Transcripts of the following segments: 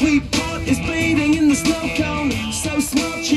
Sweetheart is bleeding in the snow cone. So smart,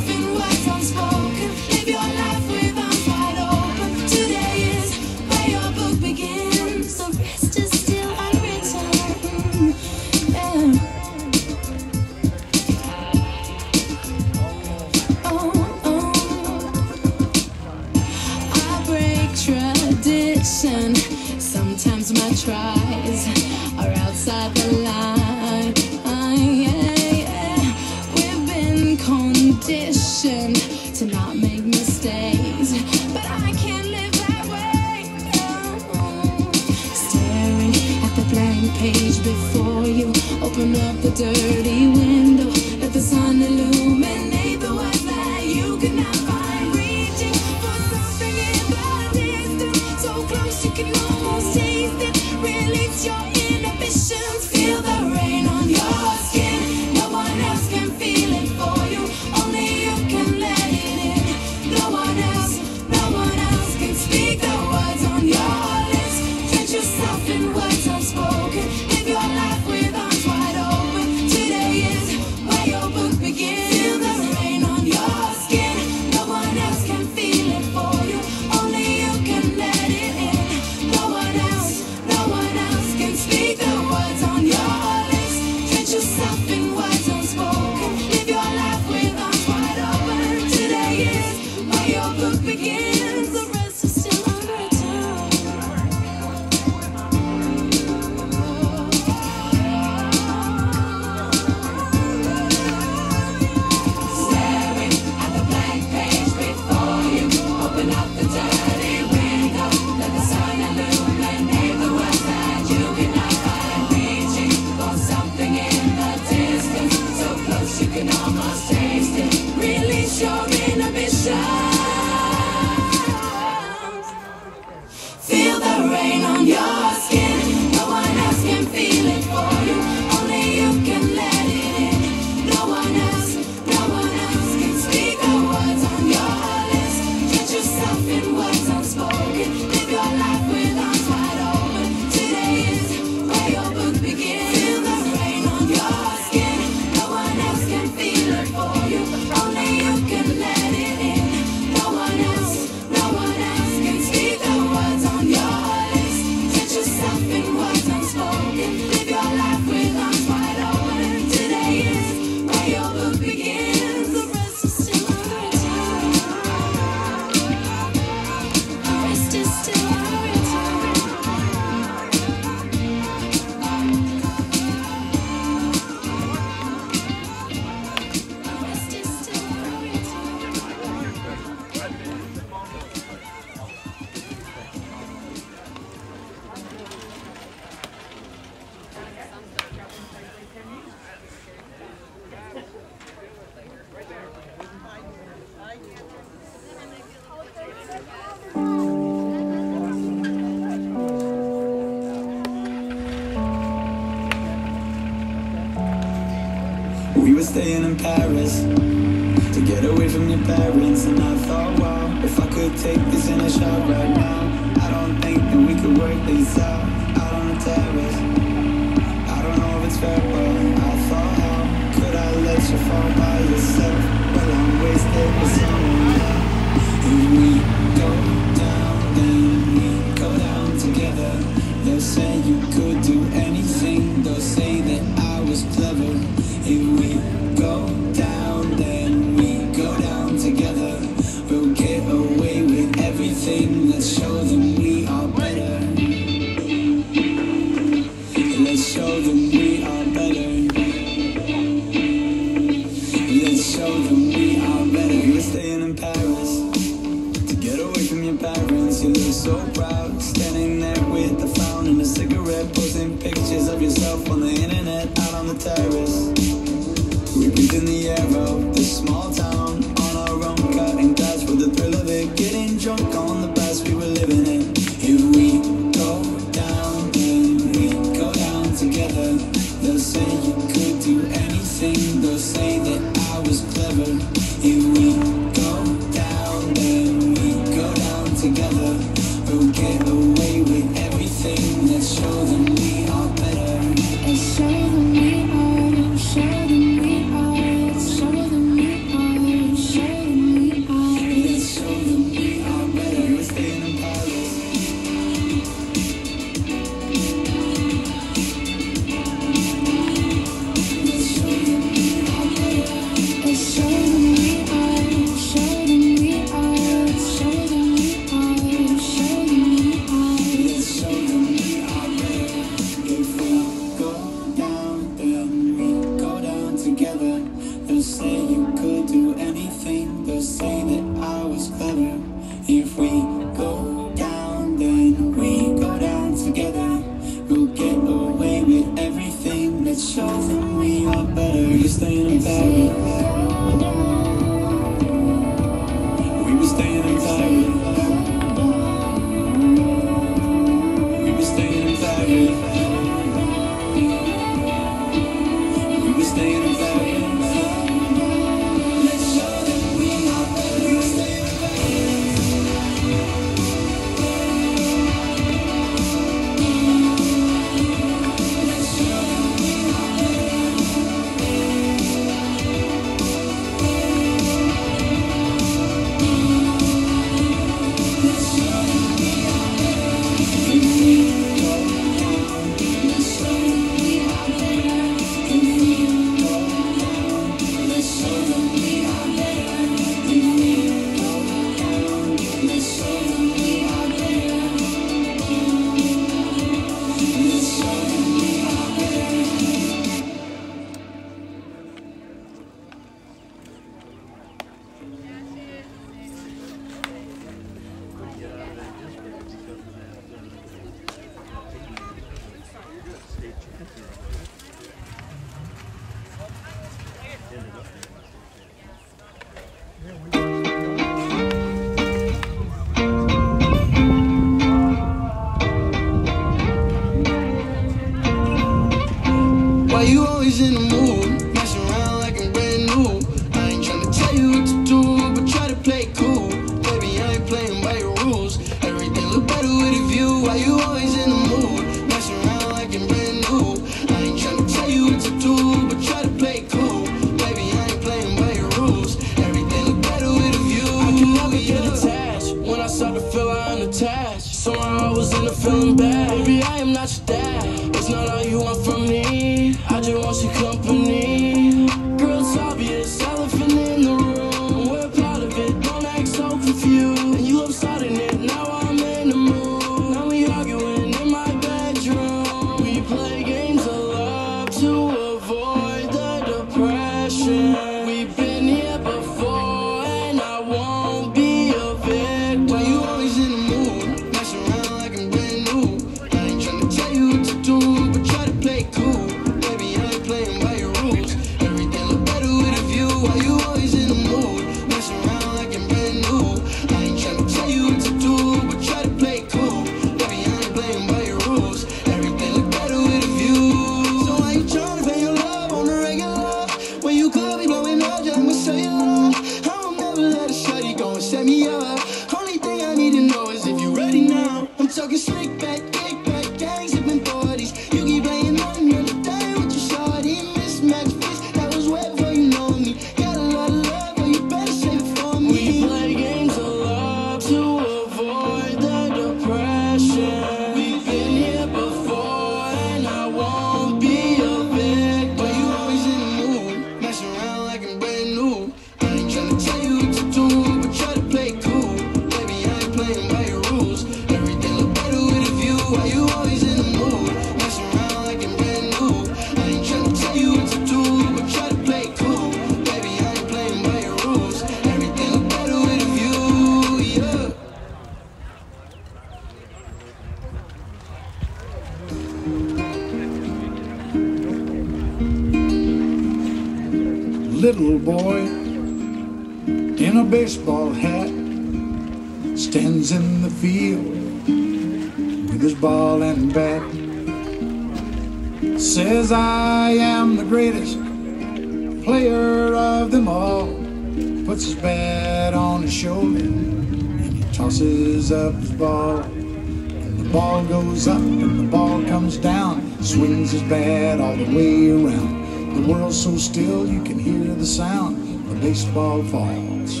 baseball files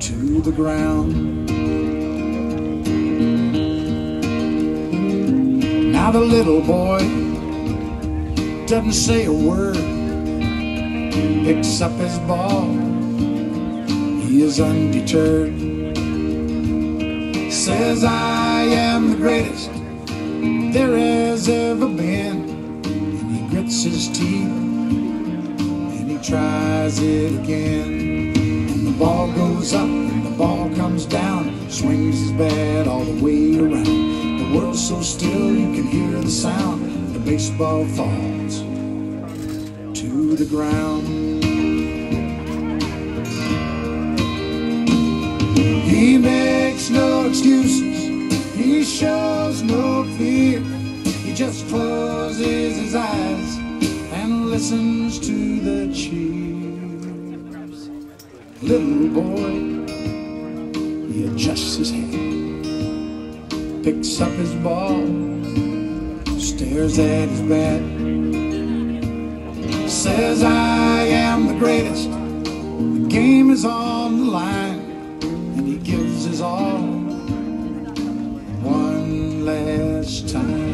to the ground. Now the little boy doesn't say a word, picks up his ball, he is undeterred. Says, I am the greatest there has ever been, and he grits his teeth tries it again. And the ball goes up and the ball comes down, swings his bat all the way around. The world's so still you can hear the sound. The baseball falls to the ground. He makes no excuses, he shows no fear. He just closes his eyes listens to the cheers. Little boy, he adjusts his hat, picks up his ball, stares at his bat, says, I am the greatest, the game is on the line, and he gives his all one last time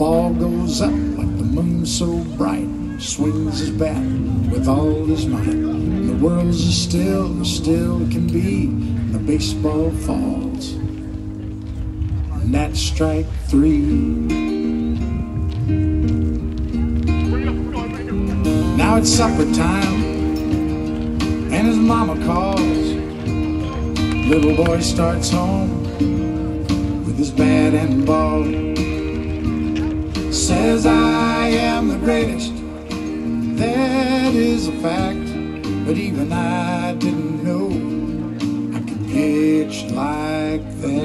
ball goes up like the moon so bright. Swings his bat with all his might. The world's as still as still can be. And the baseball falls. And that's strike three. Now it's supper time. And his mama calls. Little boy starts home with his bat and ball says I am the greatest. That is a fact, but even I didn't know I could pitch like that.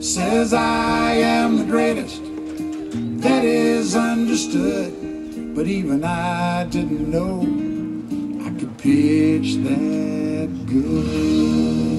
Says I am the greatest. That is understood, but even I didn't know I could pitch that good.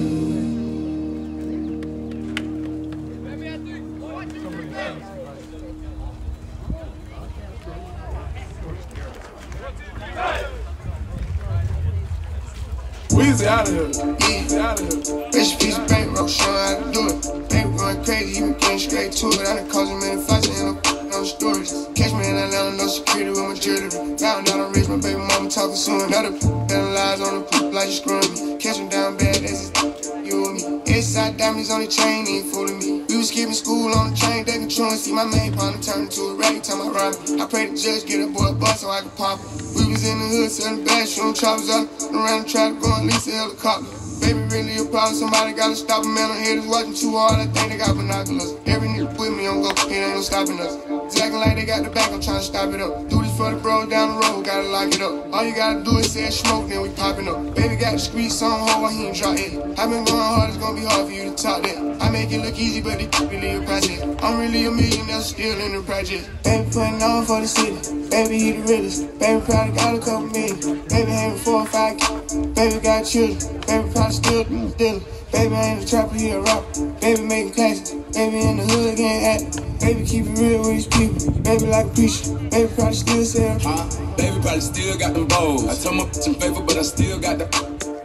Easy out of here. Easy out of here. Rich piece of bankroll, showing how to do it. Bank going crazy, you been getting straight to it. I done caused a million fights and up on stories. Catch me in Atlanta, no security with my jewelry. Out I'm rich, my baby mama talking soon. Another telling lies on the poop like you screwing me. Catch me down bad, that's you and me. Inside diamonds on the chain, ain't fooling me. We was skipping school on the train, they controlling. See my main partner turn into a rag, time I it. I pray the judge get a boy a bus so I can pop it. We was in the hood selling shooting choppers up around the track, going lease a helicopter. Baby, really a problem. Somebody gotta stop him, man. I'm haters watching too hard. I think they got binoculars. Every nigga with me, I'm go. It ain't no stopping us. It's acting like they got the back. I'm trying to stop it up. Do this for the bros down the road. Gotta lock it up. All you gotta do is say smoke, then we popping up. Baby got the streets on hold. He ain't drop it. i been going hard. It's gonna be hard for you to talk that. I make it look easy, but it really a project. I'm really a millionaire, still in the project. Baby putting on for the city. Baby, he the realest. Baby probably got a couple million. Baby having four or five kids. Baby got children. Baby probably still dealing. Baby I ain't a trapper, he a rapper. Baby making classes. Baby in the hood getting at. Baby keep it real with his people. Baby like a preacher. Baby probably still selling. Uh, baby probably still got them bows. I told my bitch I'm faithful, but I still got the.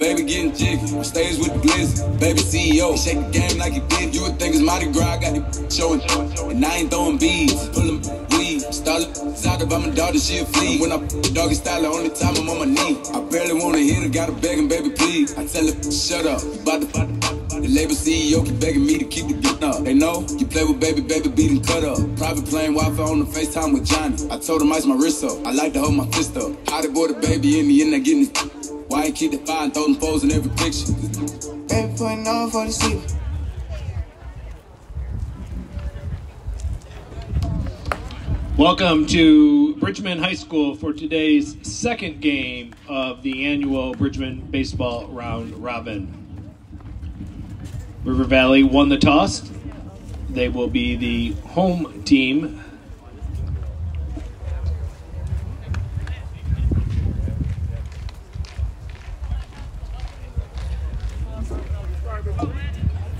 Baby getting jiggy, stage with the glizzy. Baby CEO, shake the game like he did. You would think it's Mardi Gras, I got the showing. And I ain't throwing beads, pulling weed. Started out about my daughter, she a flea. When I the doggy style, the only time I'm on my knee. I barely wanna hit her, gotta beg him, baby, please. I tell her, shut up, bout to. The label CEO keep begging me to keep the gun up. They know you play with baby, baby, beating cut up. Private plane, Wi-Fi on the FaceTime with Johnny. I told him ice my wrist up. I like to hold my fist up. How they boy the baby in the end, they getting his. Why you keep the fire and throw them foes in every picture? Baby putting on for the city. Welcome to Bridgman High School for today's second game of the annual Bridgman Baseball Round Robin. River Valley won the toss. They will be the home team.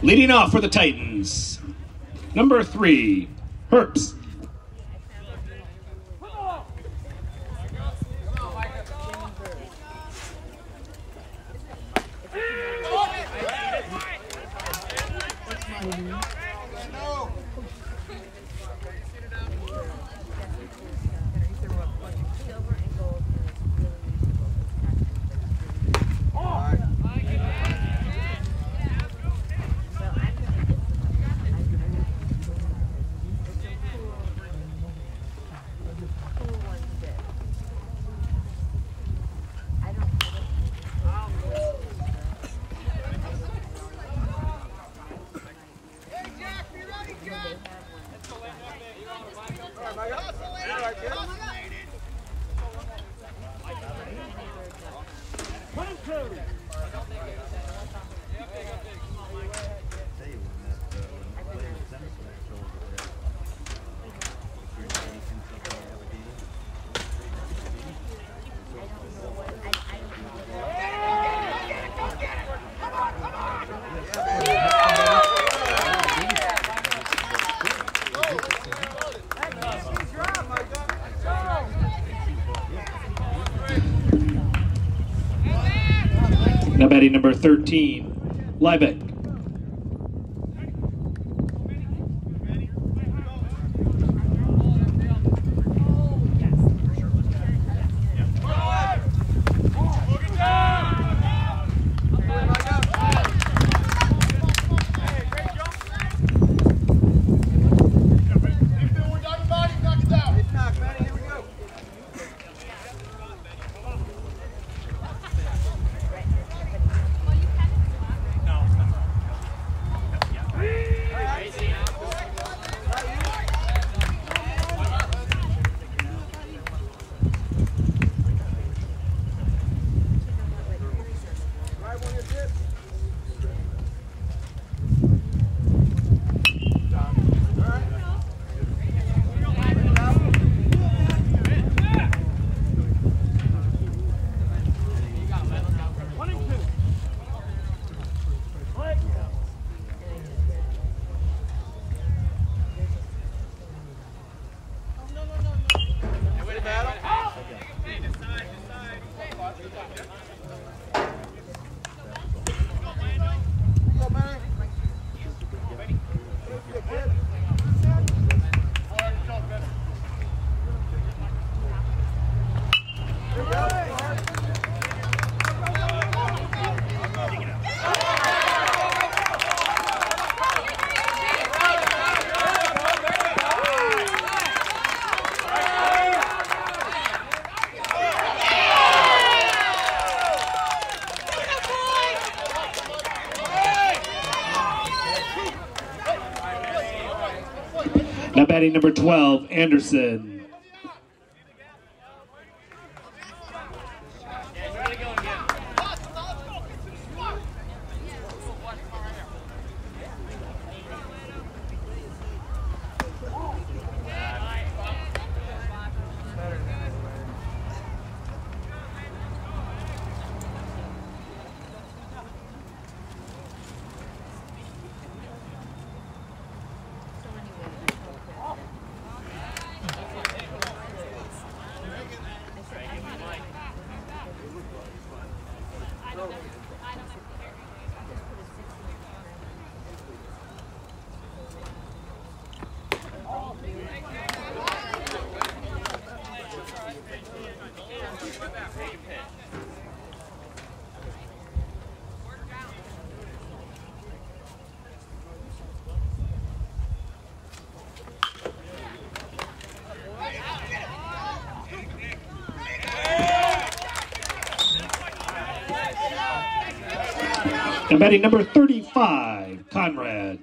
Leading off for the Titans, number three, Herps. Now batting number 13, Liebeck. Batting number 12, Anderson. Batting number 35, Conrad.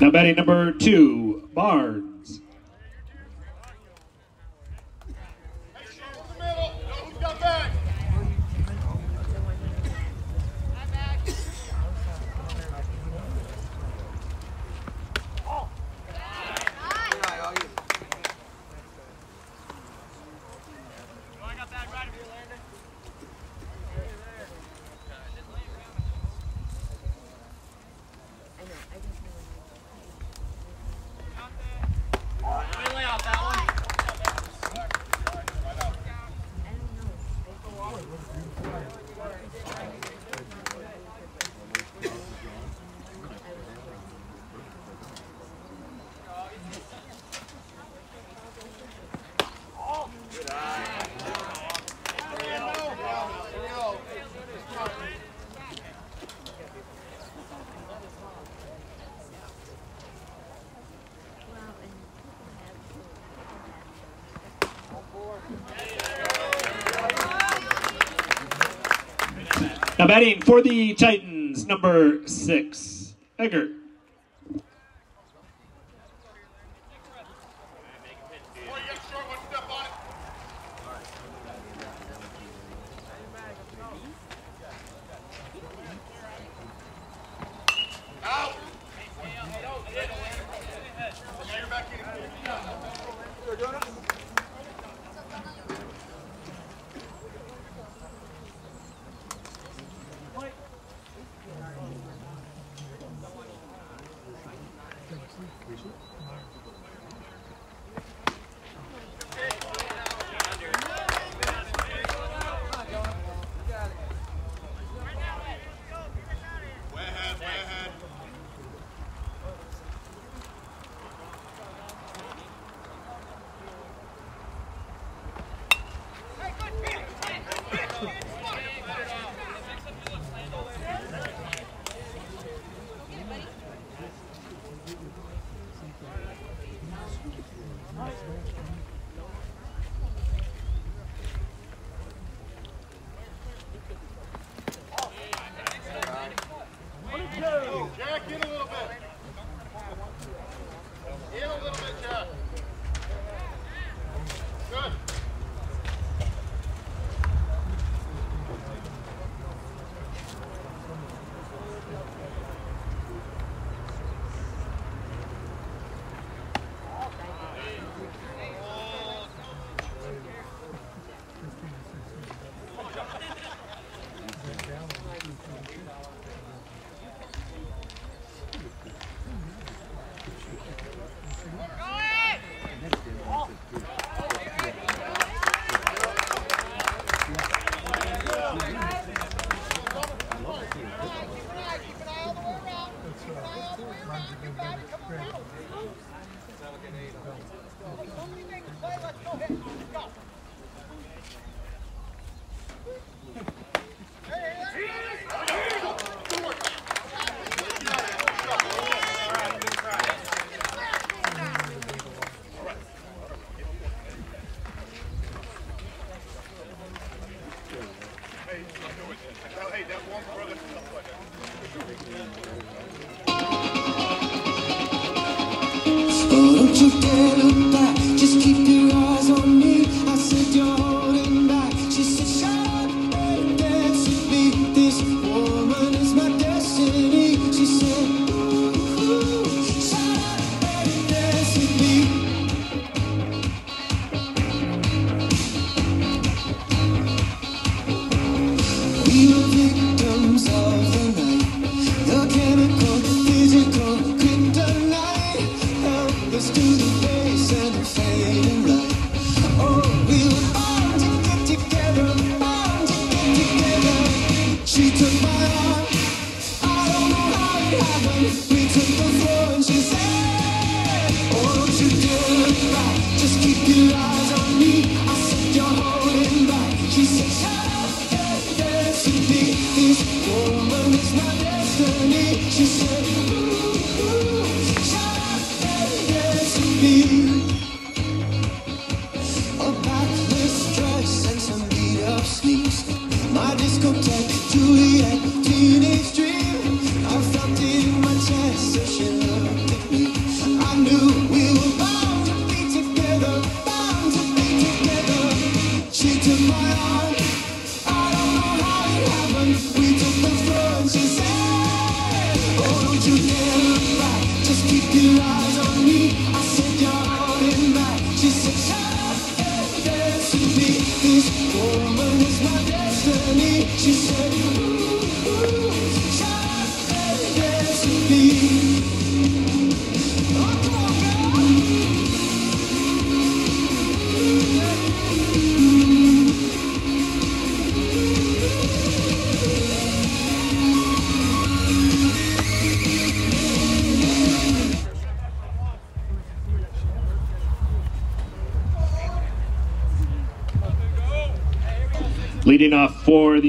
Now batting number two, Barnes. Now batting for the Titans, number six, Eggert.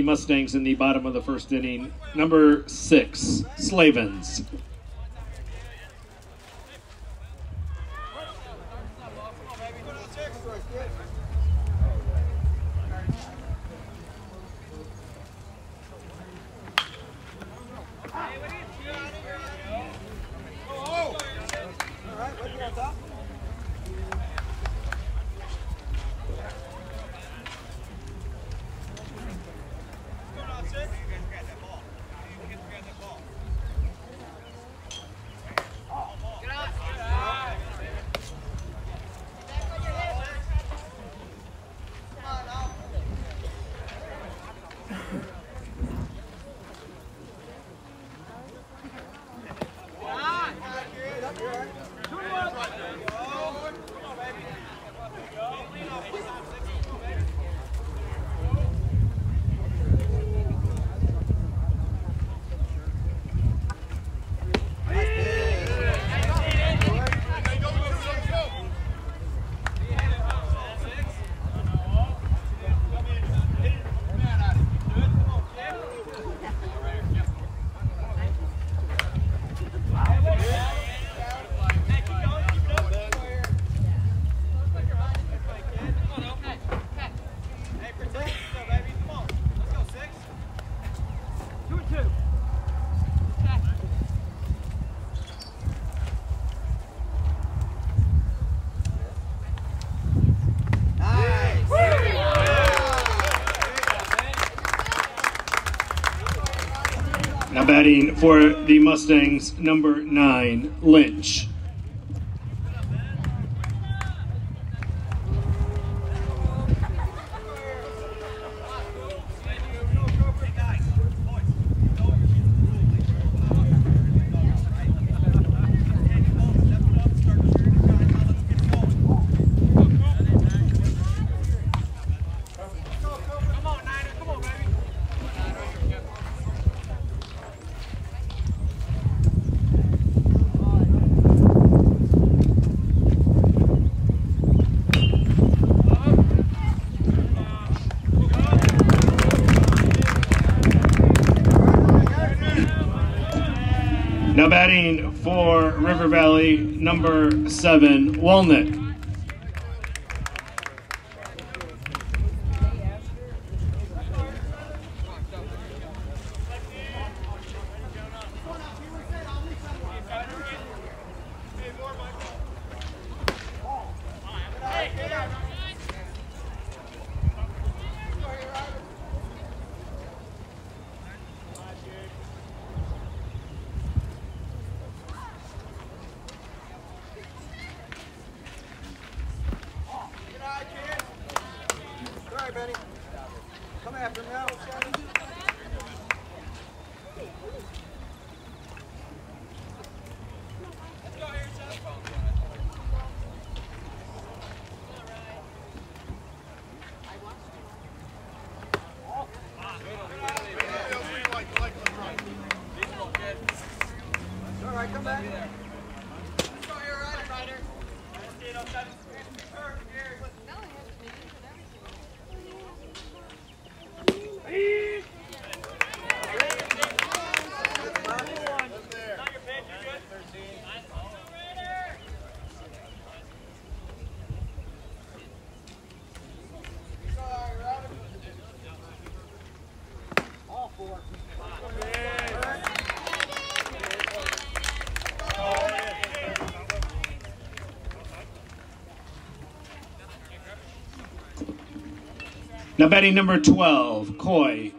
Mustangs in the bottom of the first inning. Number six, Slavens. batting for the Mustangs, number nine, Lynch. number seven, Walnut. Now batting number 12, Coy.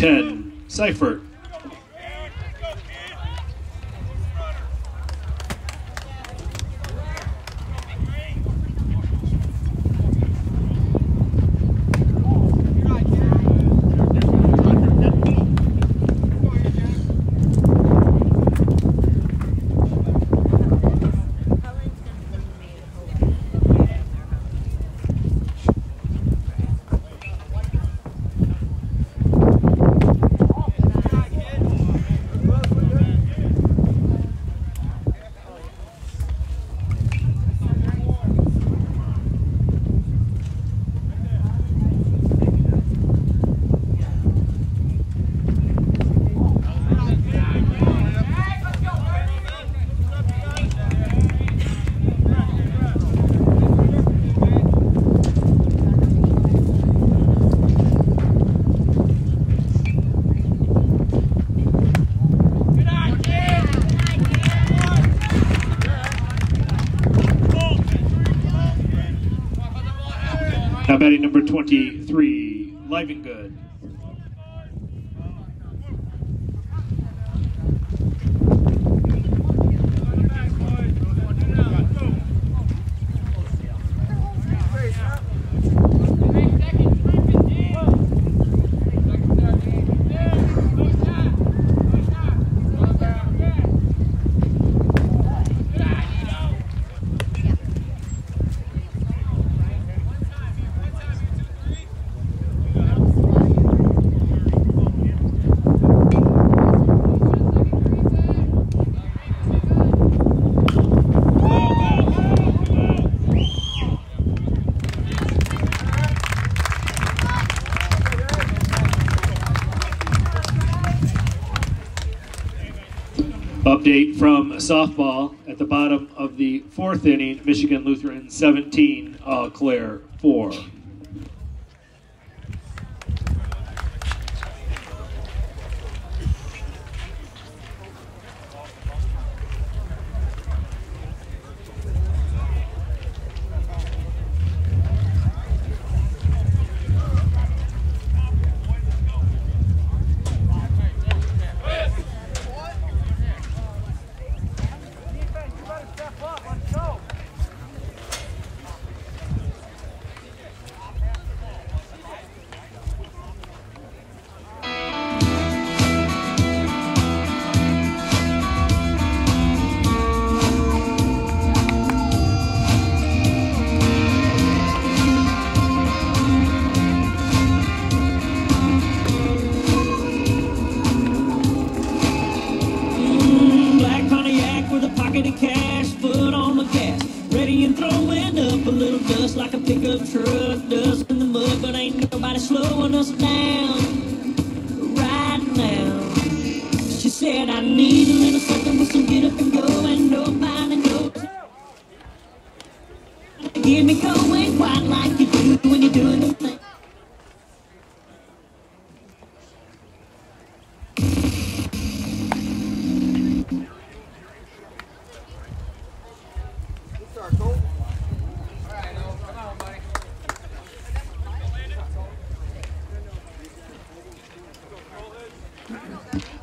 10, Seifert. All batting number 23, From softball at the bottom of the fourth inning, Michigan Lutheran 17, uh, Eau Claire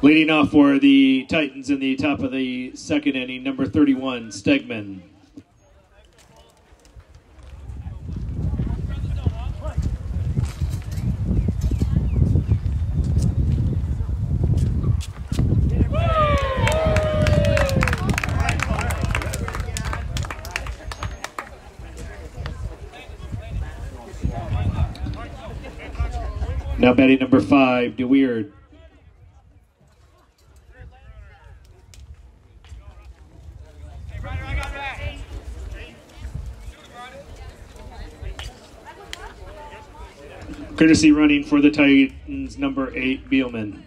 Leading off for the Titans in the top of the second inning, number 31, Stegman. Now batting number five, DeWeird. Courtesy running for the Titans, number eight, Beelman.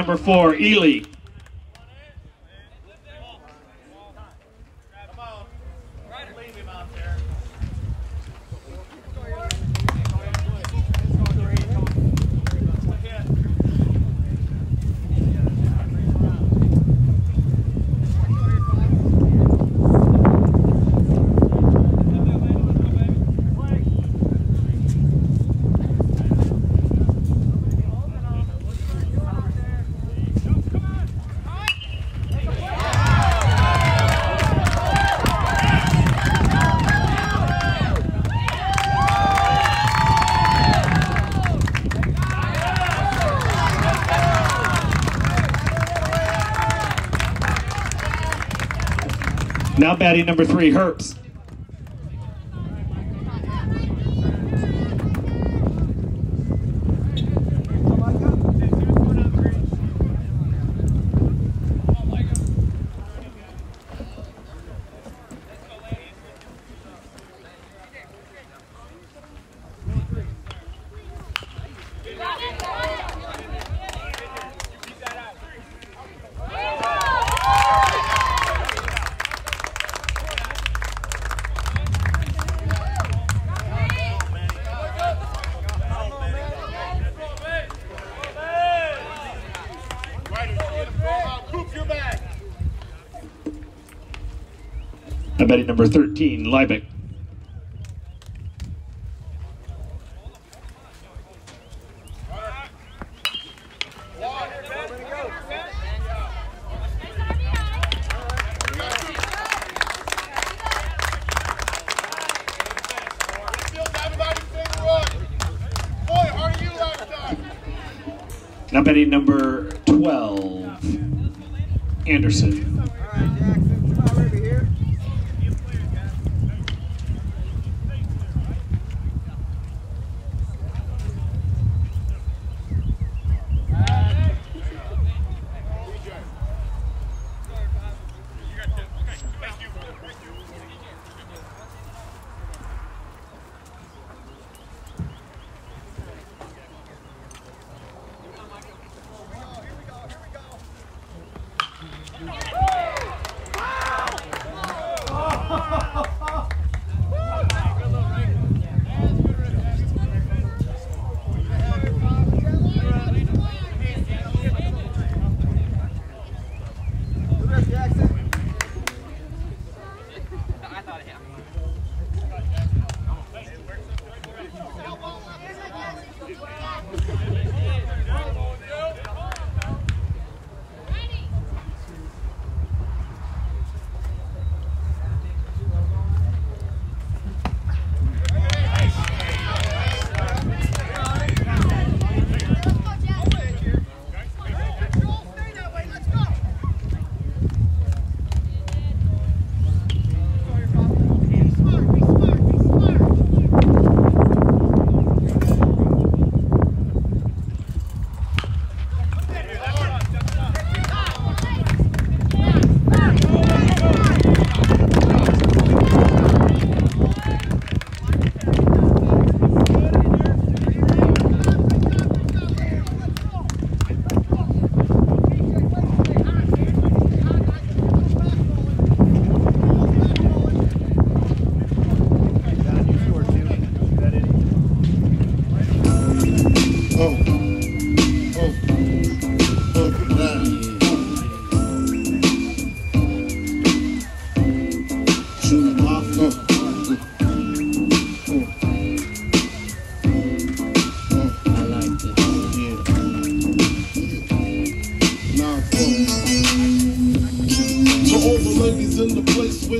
Number four, Ely. Now batting number three, Herps. Batting number 13, Liebeck. Now batting number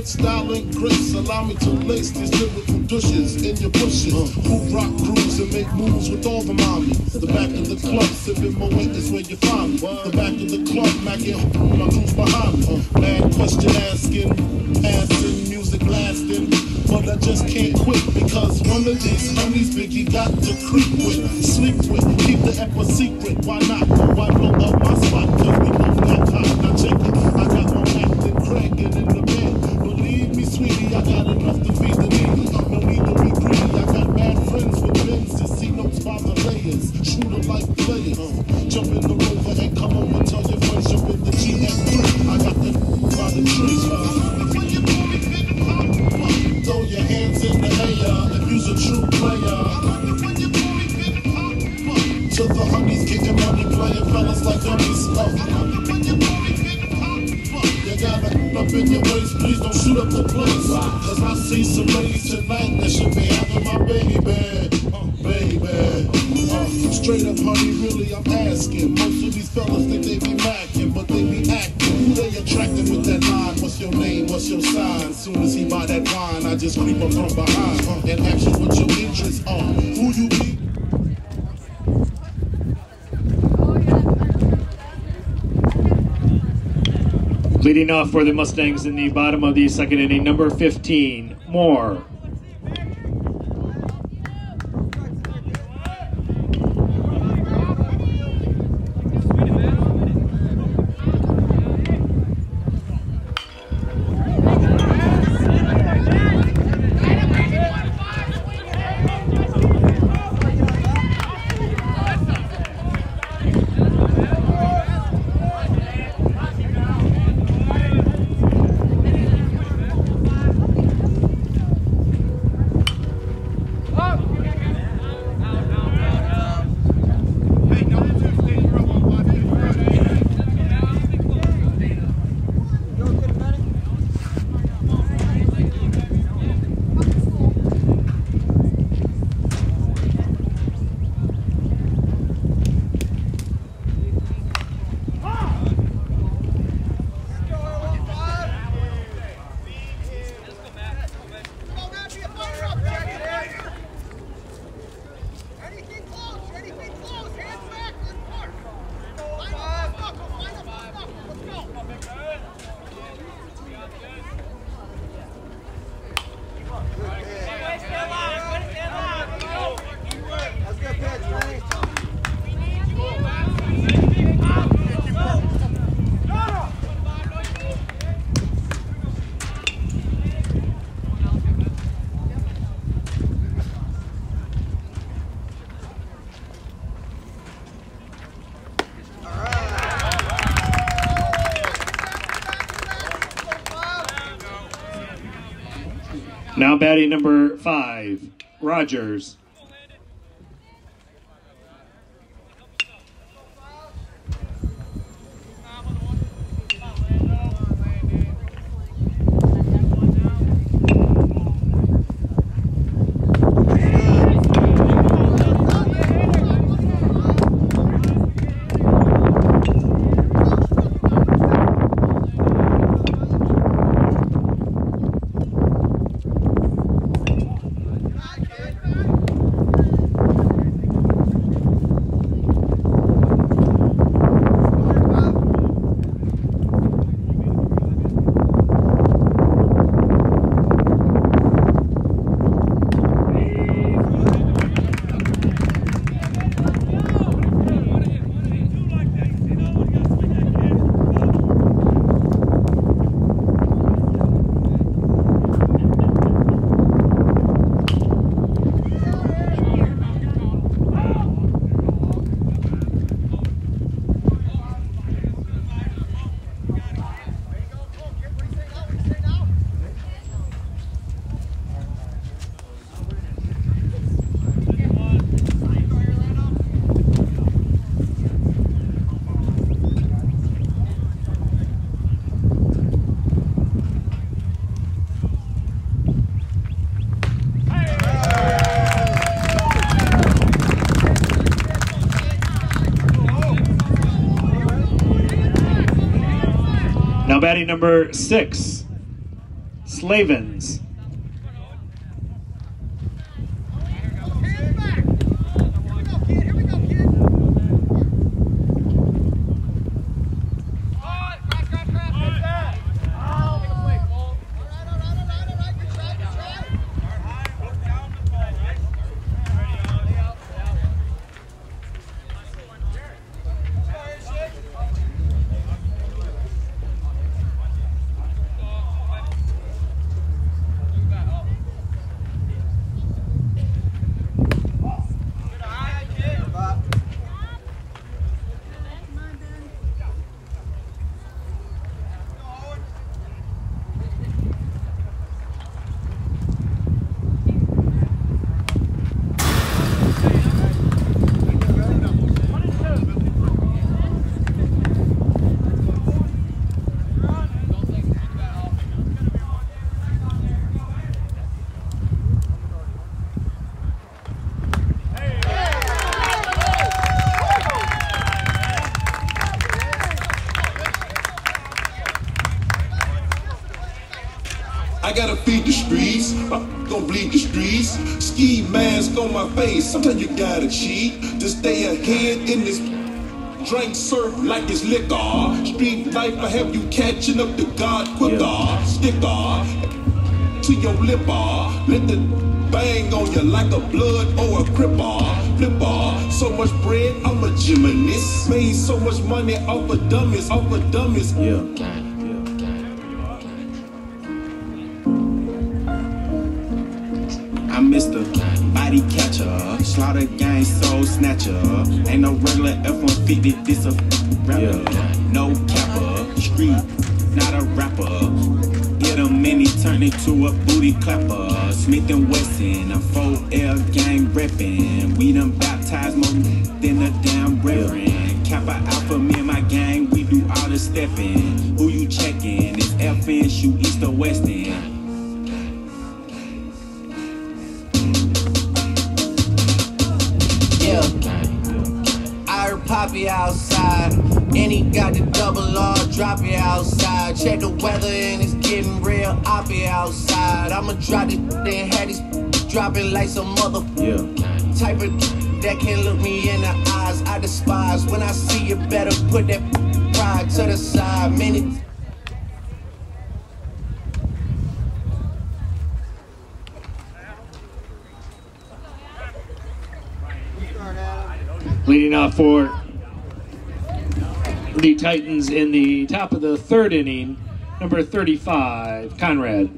with style and grace. Allow me to lace these lyrical douches in your bushes. Who rock crews and make moves with all the mommies. The back of the club, sipping my weight is where you find me. The back of the club, macking my crew's behind me. Mad question asking, passing, music lasting. But I just can't quit because one of these homies Biggie got to creep with, sleep with, keep the ep a secret. Why not? Why blow up my spot? Cause we both got hot. Now check it. I got more Mac Craig and in the bed. off for the Mustangs in the bottom of the second inning, number 15, Moore. batting number five, Rogers. number six, Slavens. Sometimes you gotta cheat to stay ahead in this. Drink surf like it's liquor. Street life, I have you catching up to God quicker. Sticker to your lipper. Let the bang on you like a blood or a cripper. Flipper. So much bread, I'm a gymnast. Made so much money off of dummies, off of dummies. Yeah. Snatcher. Ain't no regular F-150, this a rapper. No capper, street, not a rapper. Him and he turned into a booty clapper. Smith and Wesson, a 4L for the Titans in the top of the third inning, number 35, Conrad.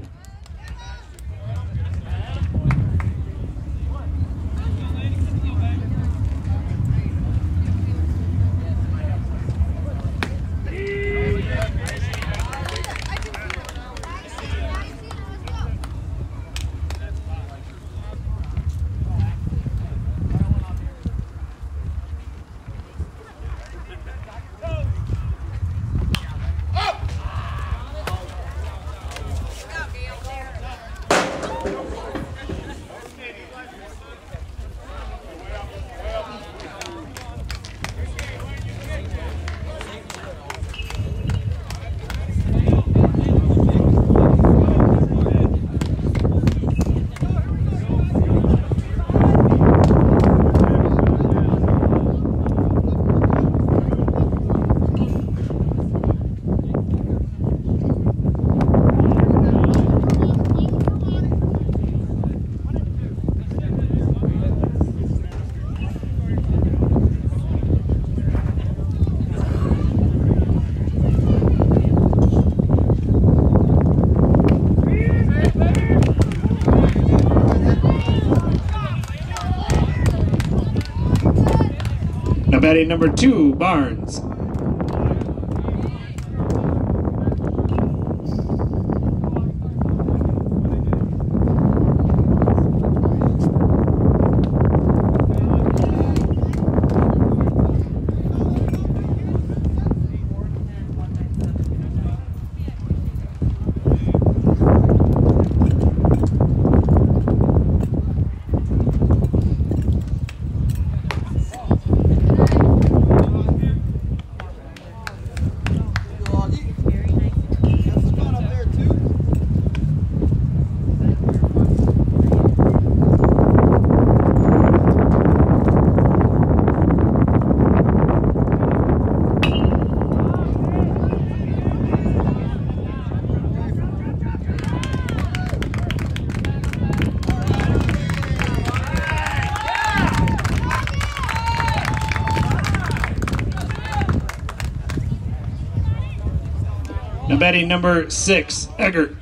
Now batting number two, Barnes. Number six, Eggert.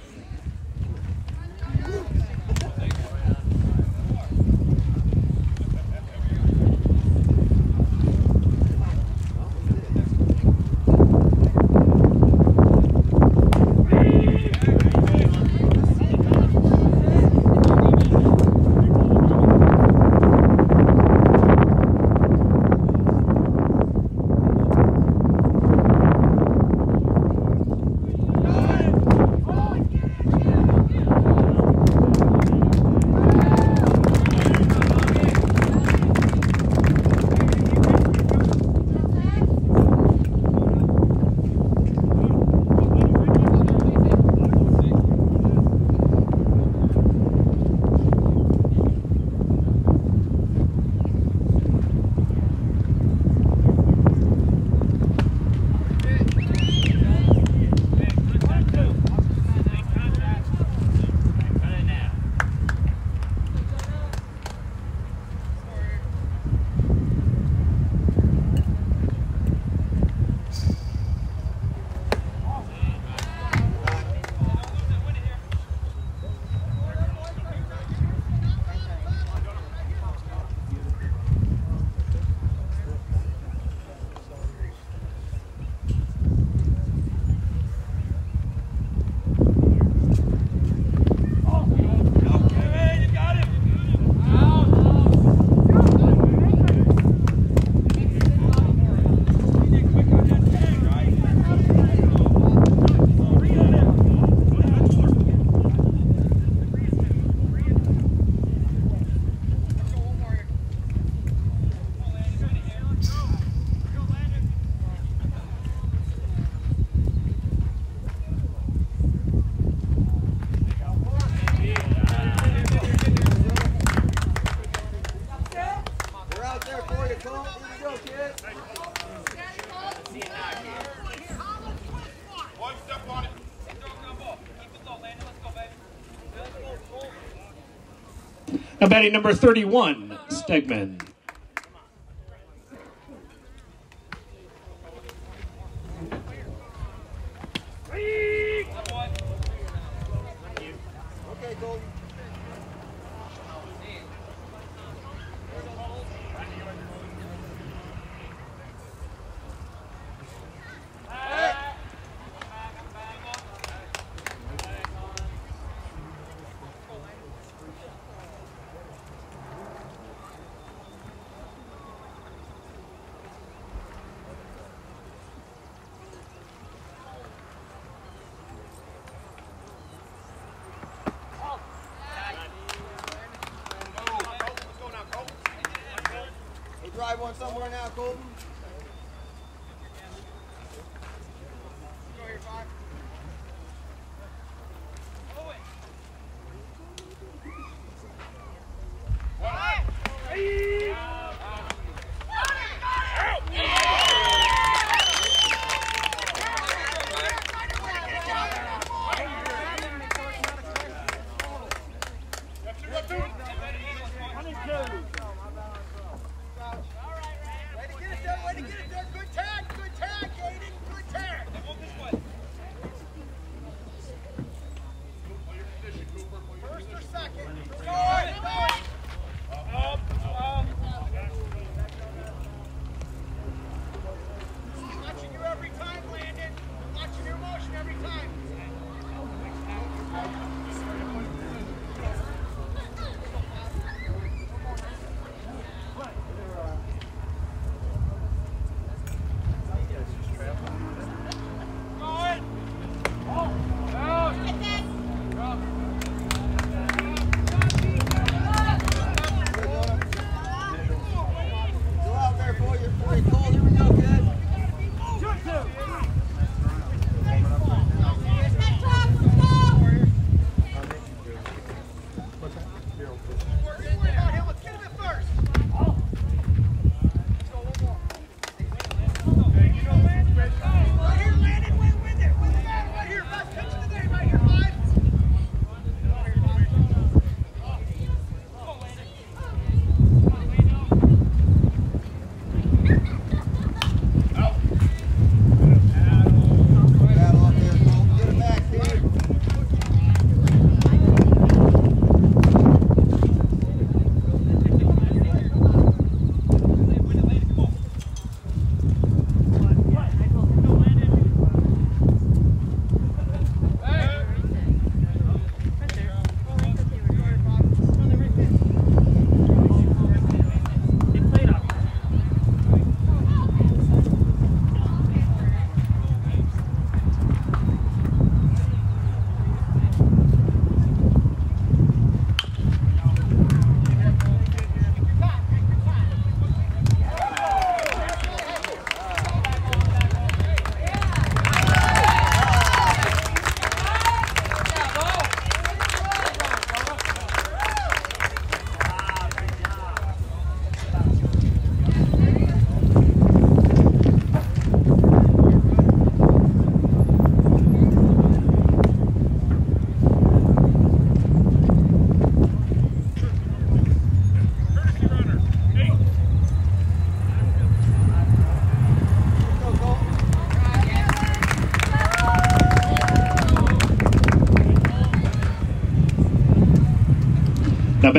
Now batting number 31, Stegman. Malcolm.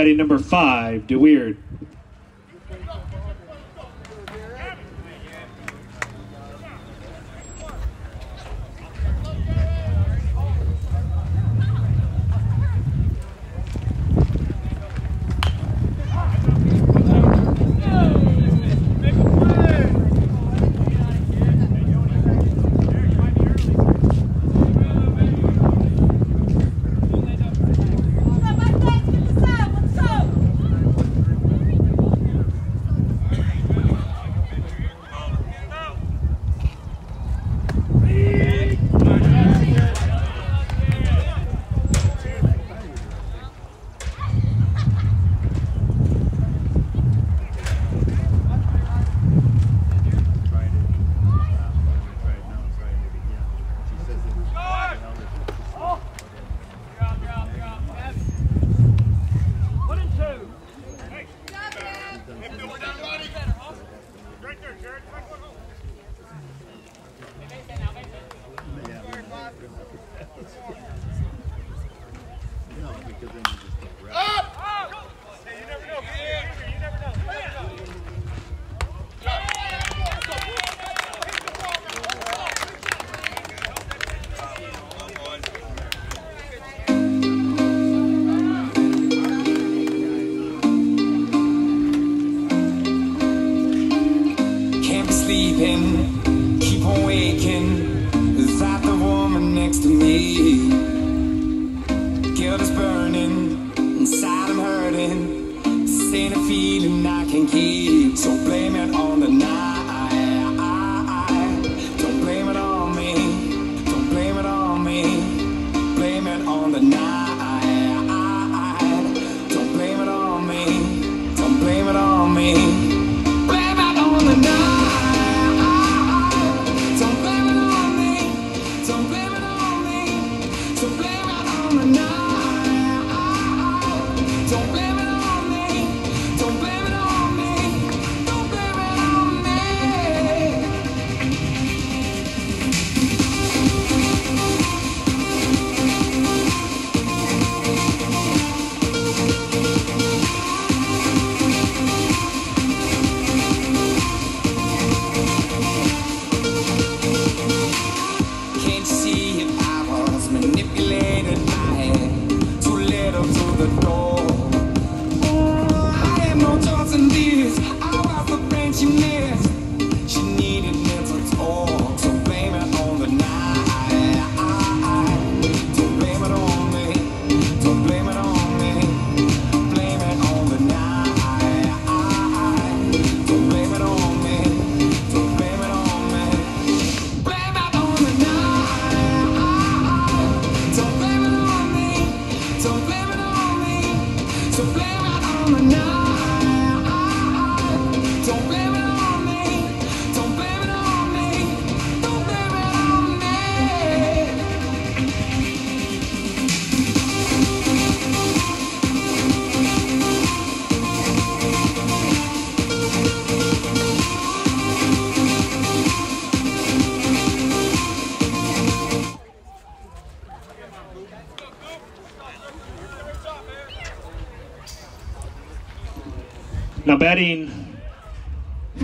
Patty number five, DeWeird.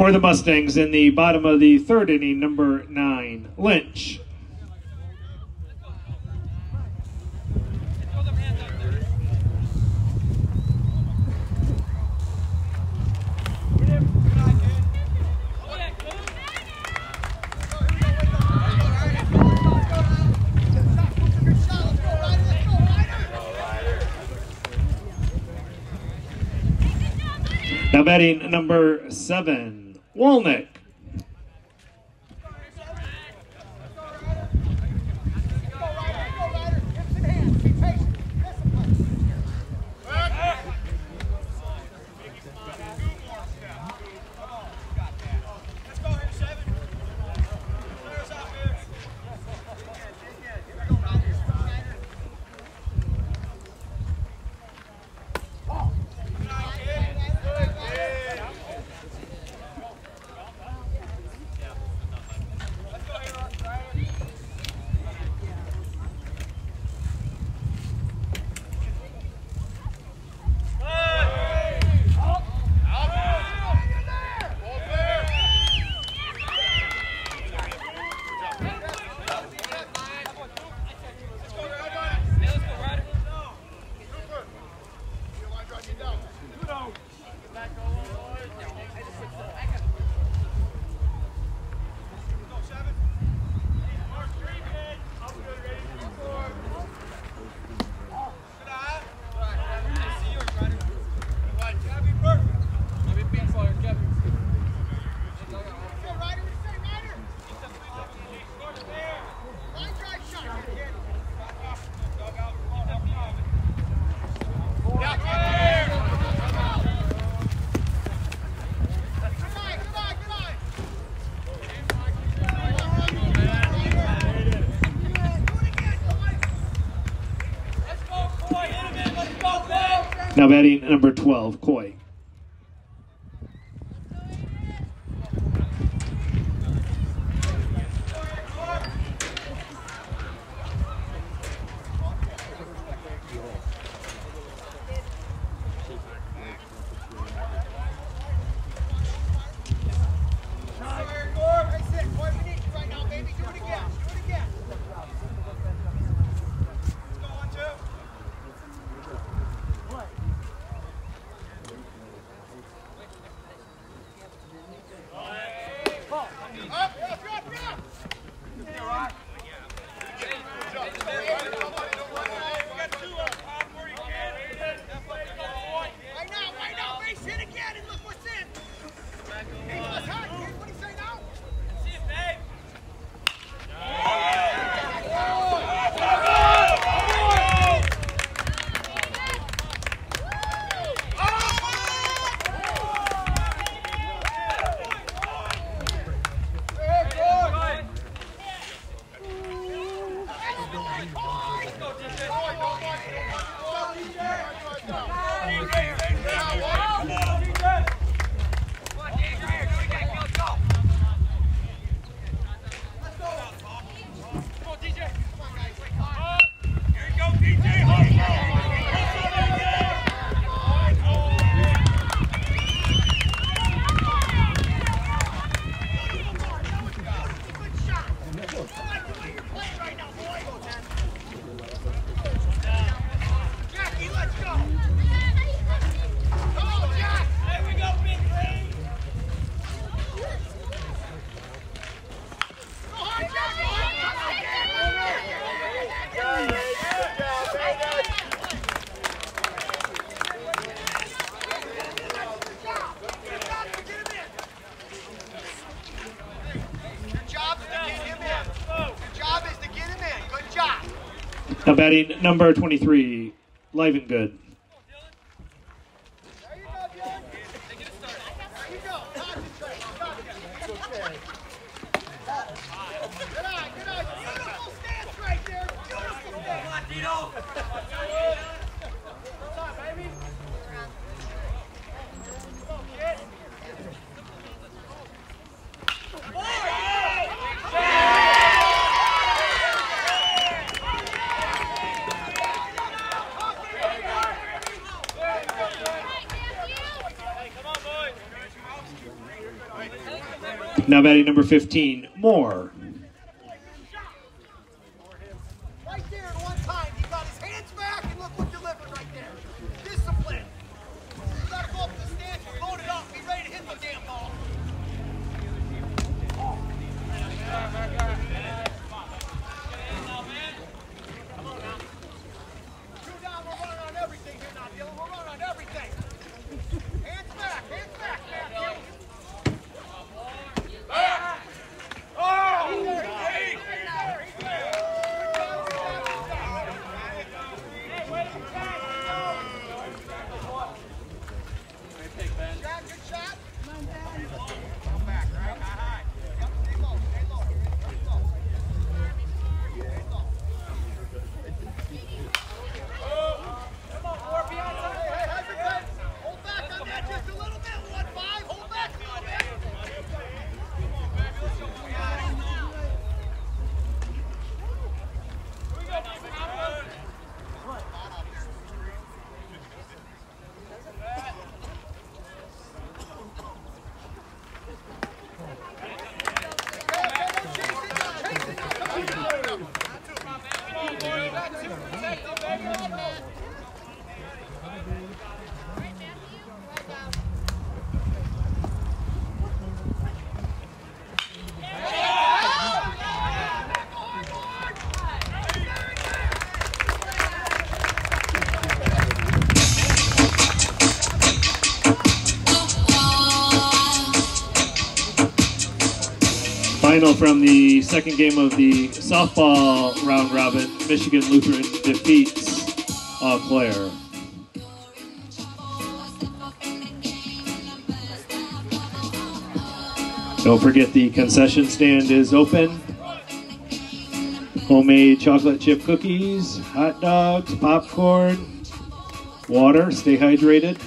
for the Mustangs in the bottom of the third inning, number nine, Lynch. Now batting number seven, walnut. Now batting number 12, Coy. batting number 23, Live and Good. now batting number 15, Moore. final from the second game of the softball round robin. Michigan Lutheran defeats Eau Claire. Don't forget the concession stand is open. Homemade chocolate chip cookies, hot dogs, popcorn, water, stay hydrated.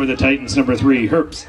for the Titans, number three, Herps.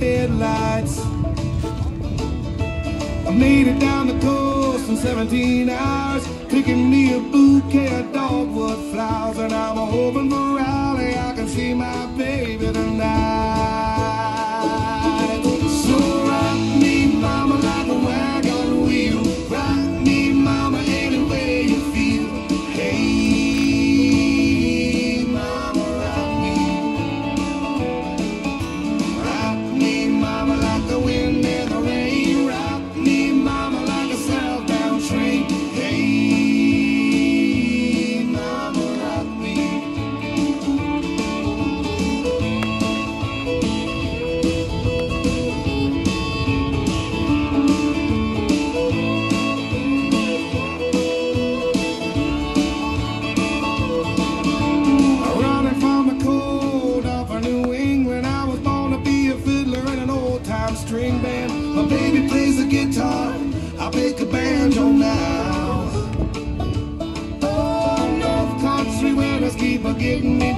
headlights. I made it down the coast in 17 hours, picking me a bouquet of dogwood flowers, and I'm hoping for Raleigh I can see my baby tonight.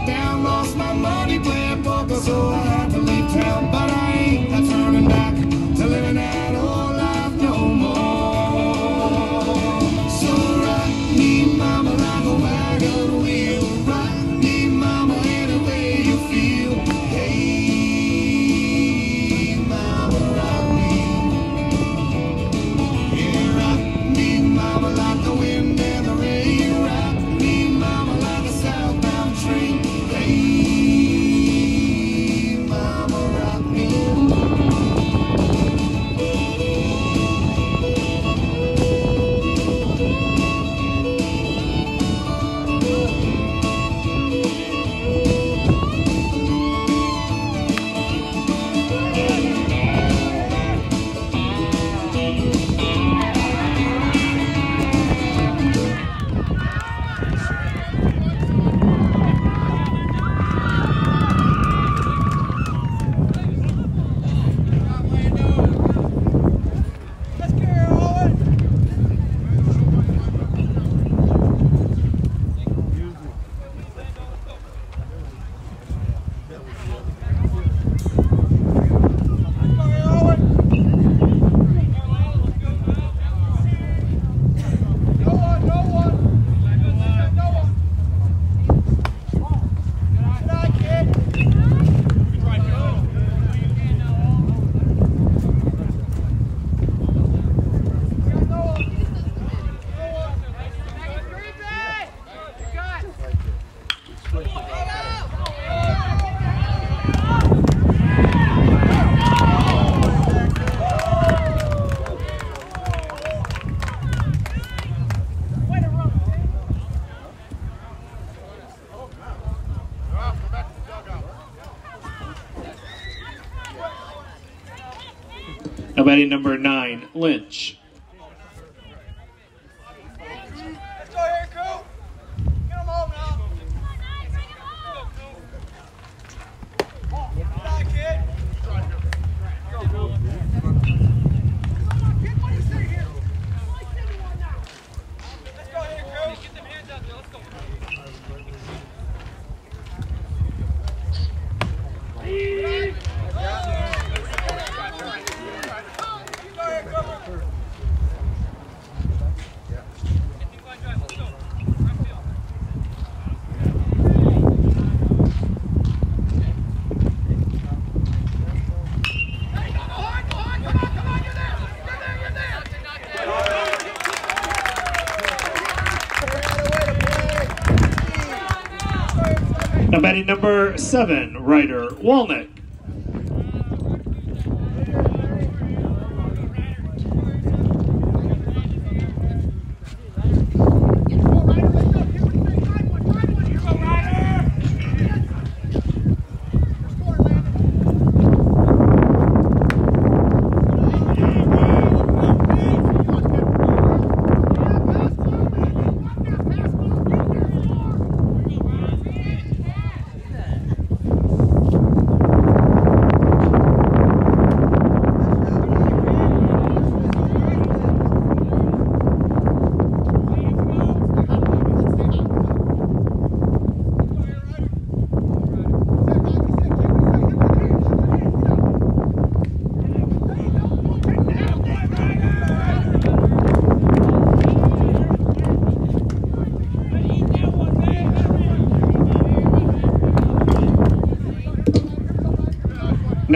down Batting number nine, Lynch. Batting number seven, Ryder Walnick.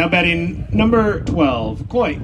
Now batting number 12, Coy.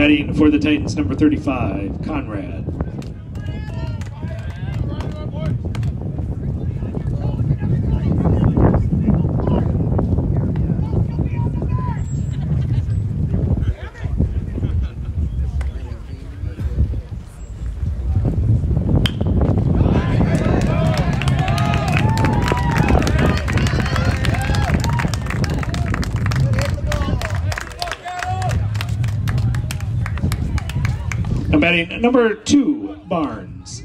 batting for the Titans, number 35, Conrad. batting number two, Barnes.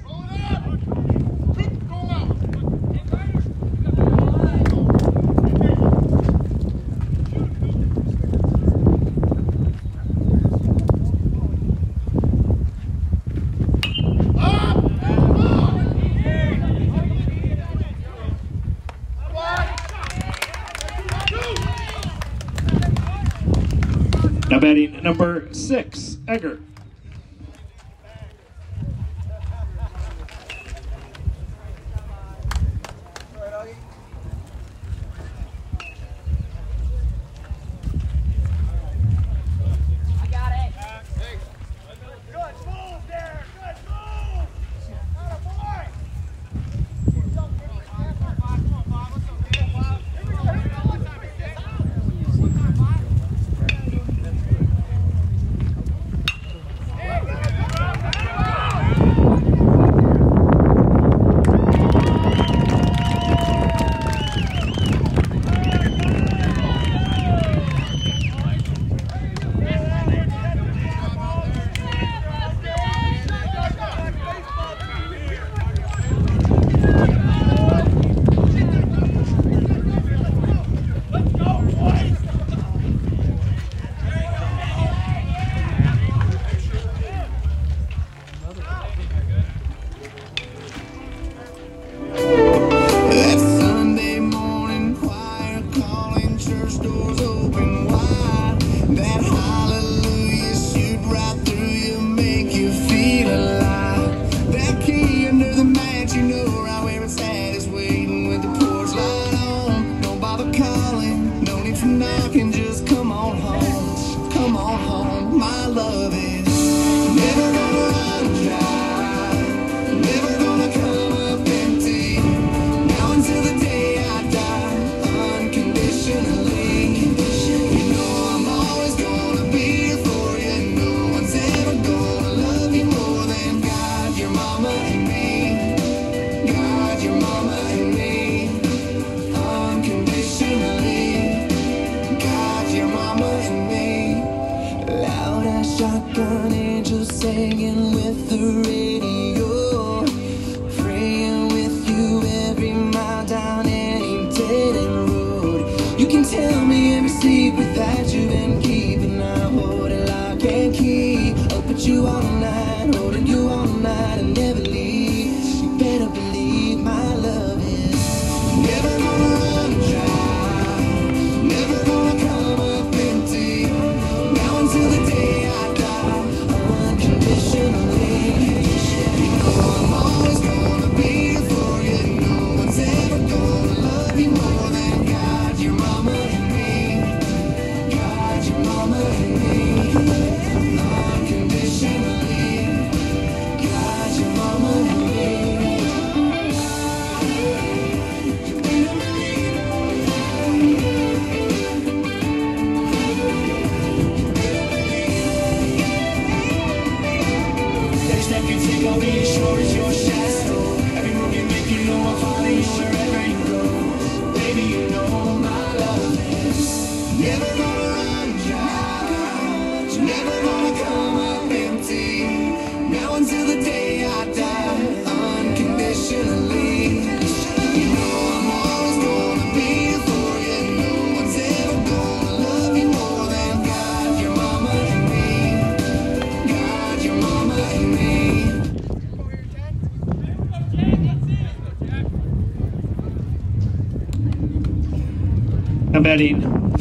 Now number six, Egger.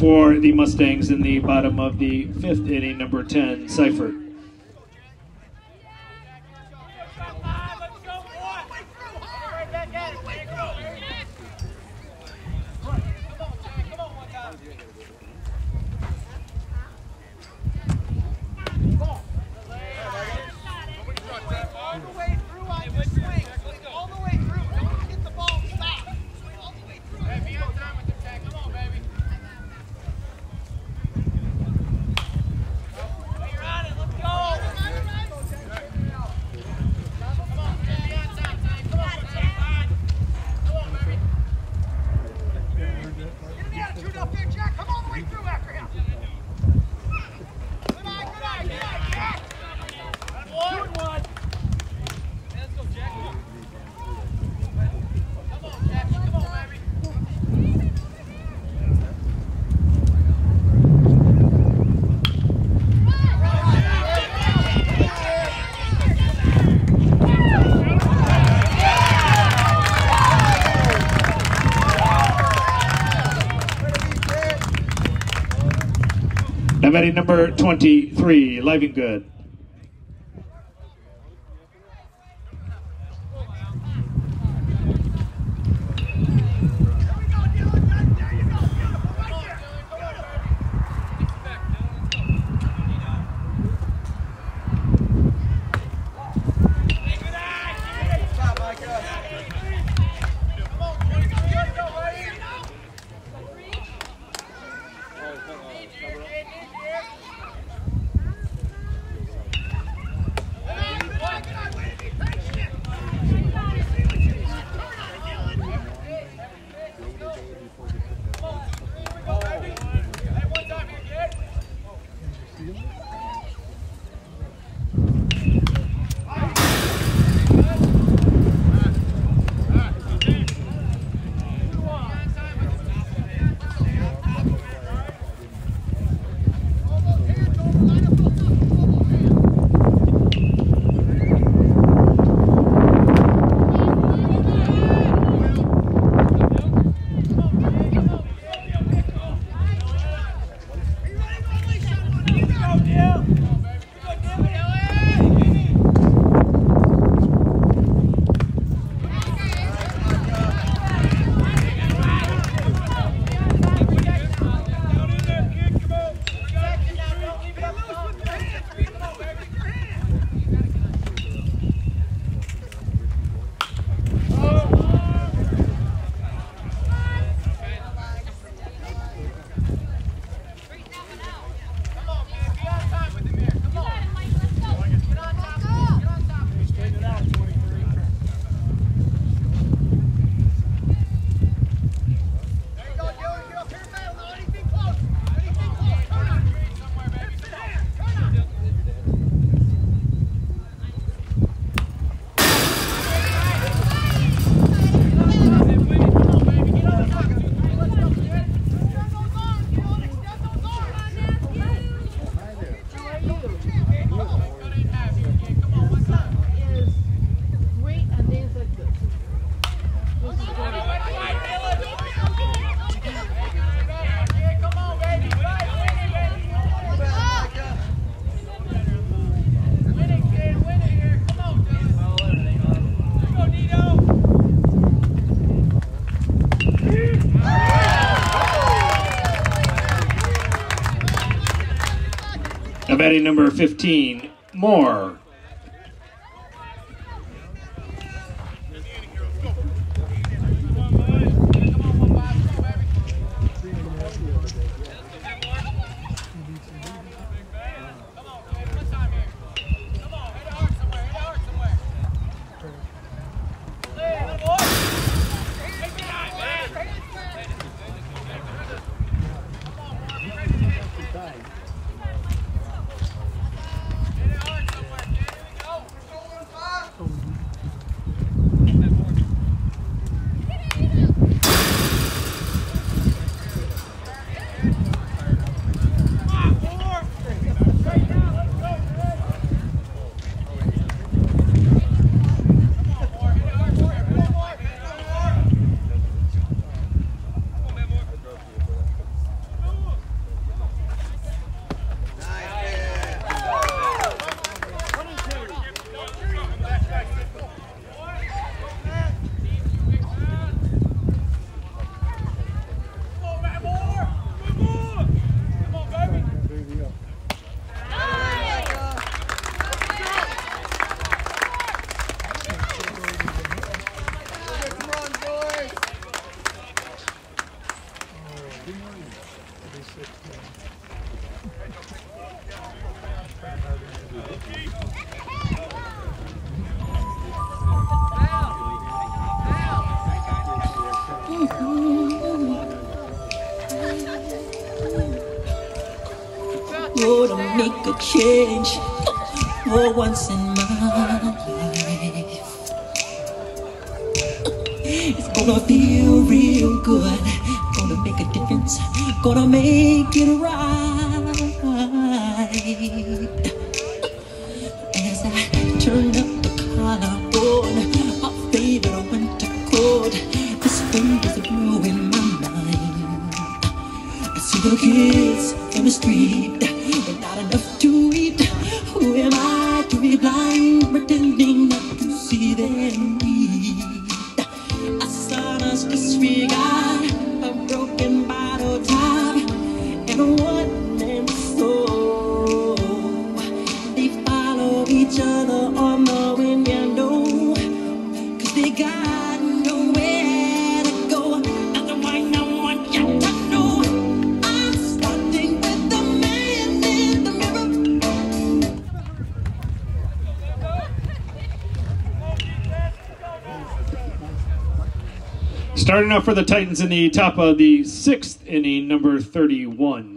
for the Mustangs in the bottom of the fifth inning, number 10, Cypher. Number 23, Livingood. Event number 15, Moore. Change for once in my life. It's gonna feel real good. Gonna make a difference. Gonna make it right. for the Titans in the top of the sixth inning, number 31.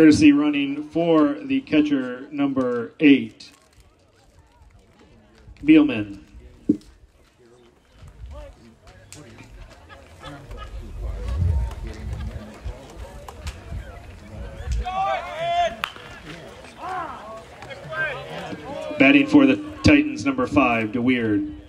courtesy running for the catcher number eight, Bielman. Batting for the Titans, number five, DeWeird.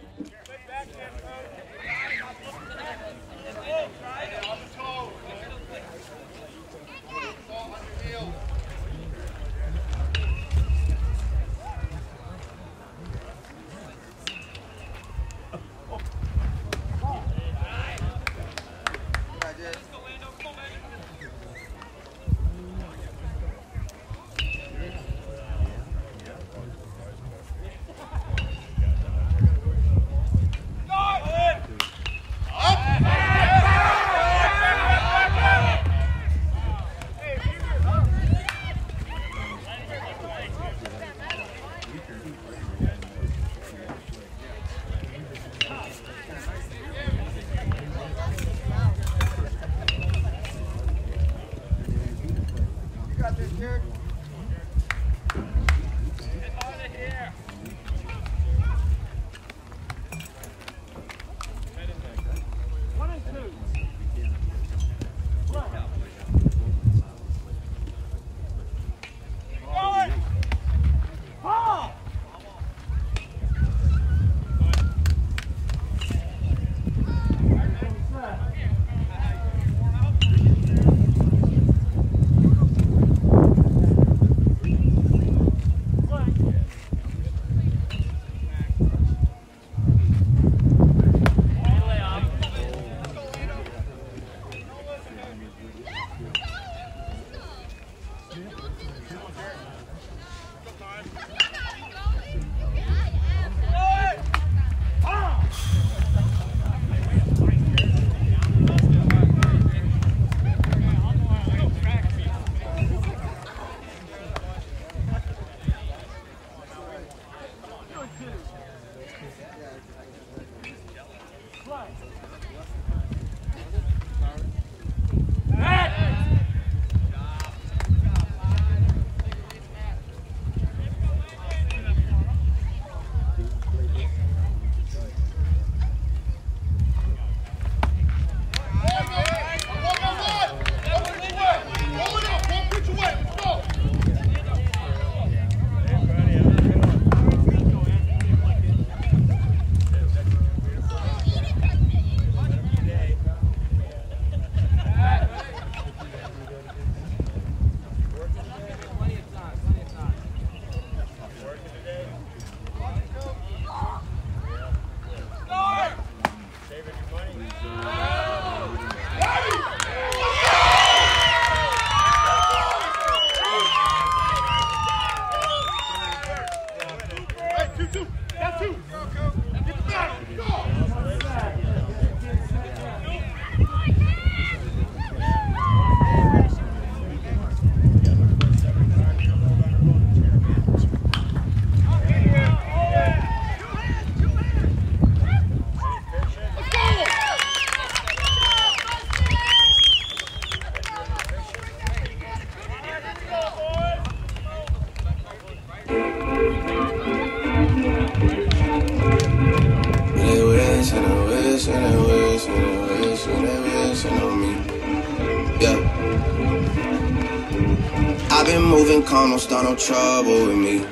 Calm, no trouble with me.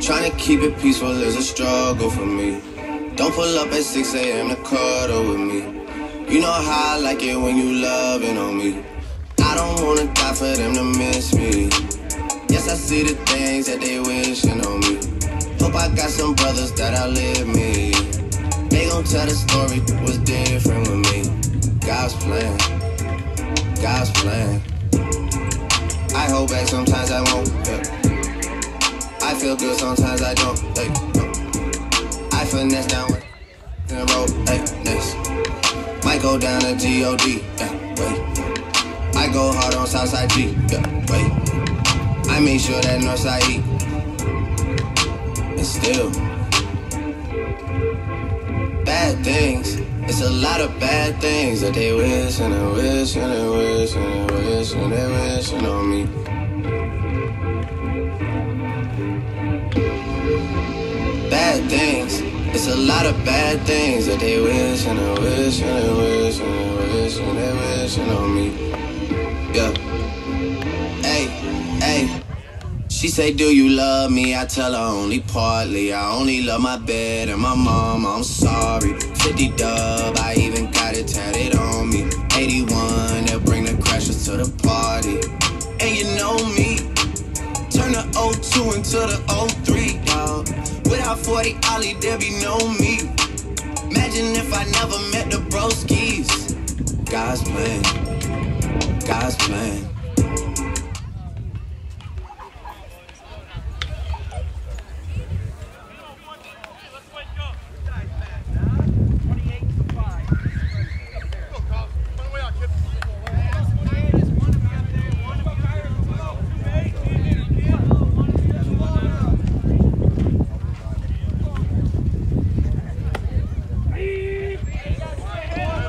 Trying to keep it peaceful is a struggle for me. Don't pull up at 6 a.m. to cuddle with me. You know how I like it when you loving on me. I don't wanna die for them to miss me. Yes, I see the things that they wishing on me. Hope I got some brothers that outlive me. They gon' tell the story was different with me. God's plan, God's plan. I hold back sometimes I won't. yeah. Feel good sometimes I don't. Hey, no. I finesse down with the road. Hey, next. Might go down to G-O-D. Yeah, wait. I go hard on Southside G. Yeah, wait. I make sure that Northside E. And still, bad things. It's a lot of bad things that they wish and they wish and they wish and they wish and they wishing on me. Things. It's a lot of bad things that they wish and they wish and they wish and they wish and they wish on me. Yeah. Hey, hey. She say, Do you love me? I tell her only partly. I only love my bed and my mom. I'm sorry. 50 dub, I 40 Ollie, there be no me. Imagine if I never met the broskies. God's plan, God's plan.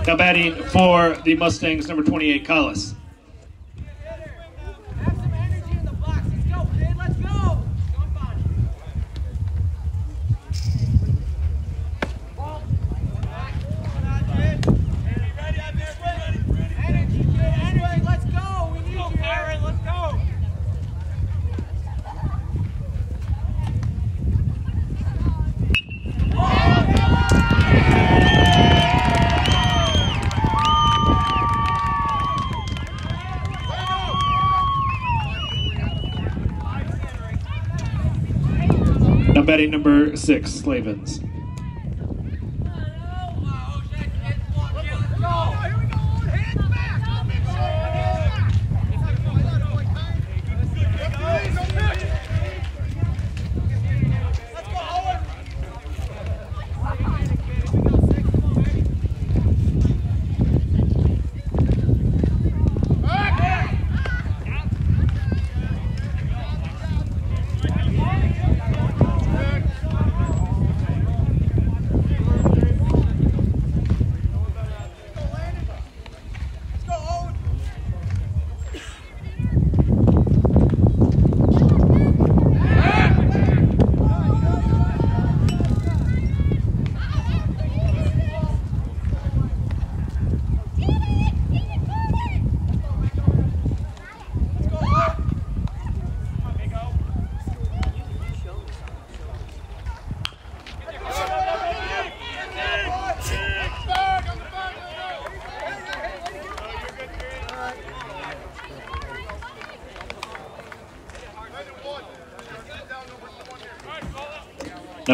Now batting for the Mustangs, number 28, Collis. Now batting number six, Slavens.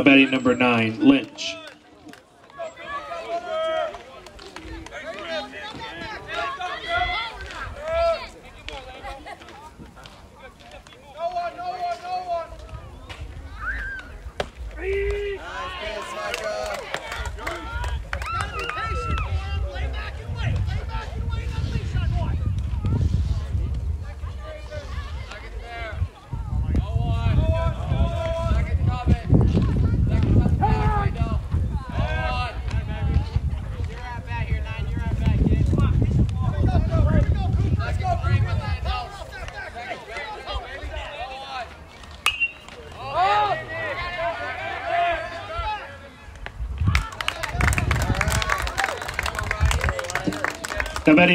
Now number nine, Lynch.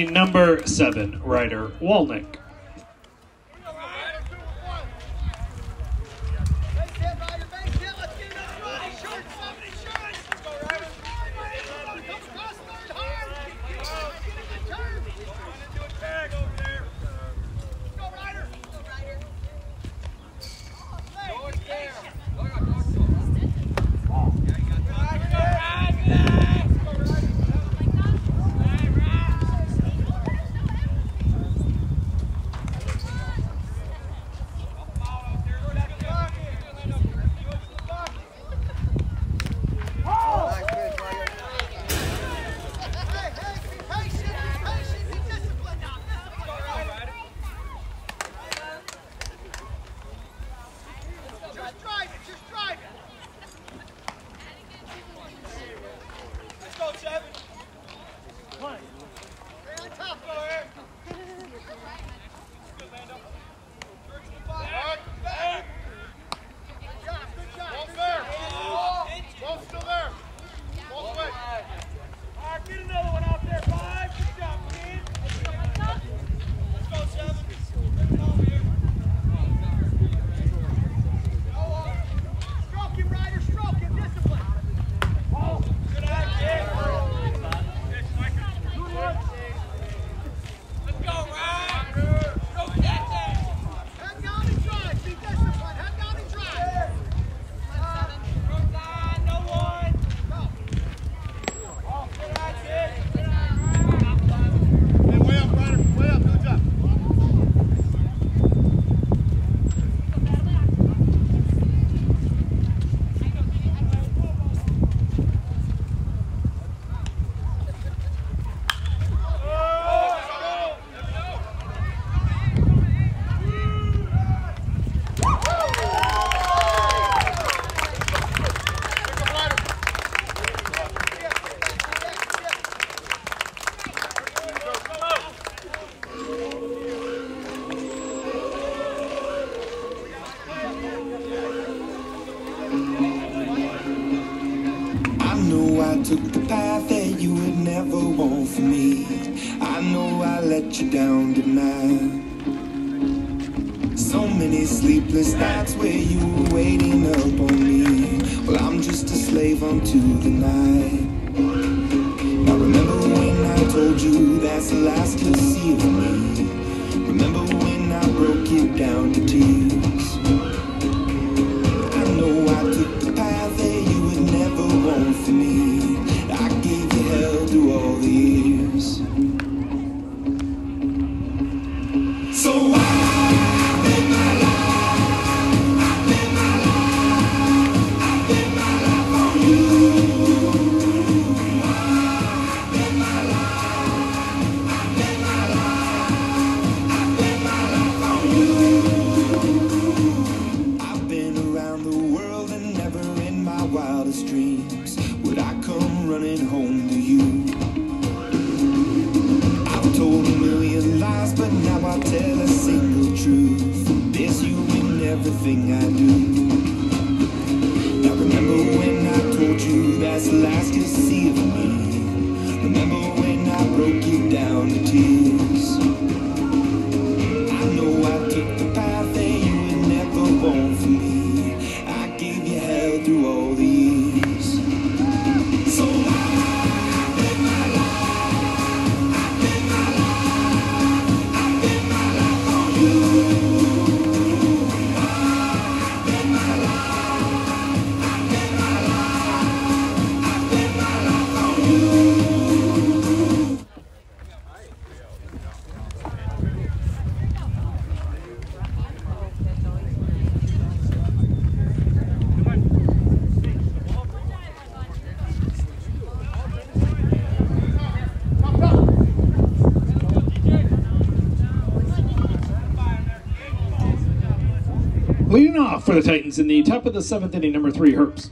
Number seven, Ryder Walnick. Minnesota Titans in the top of the seventh inning, number three, Hurts.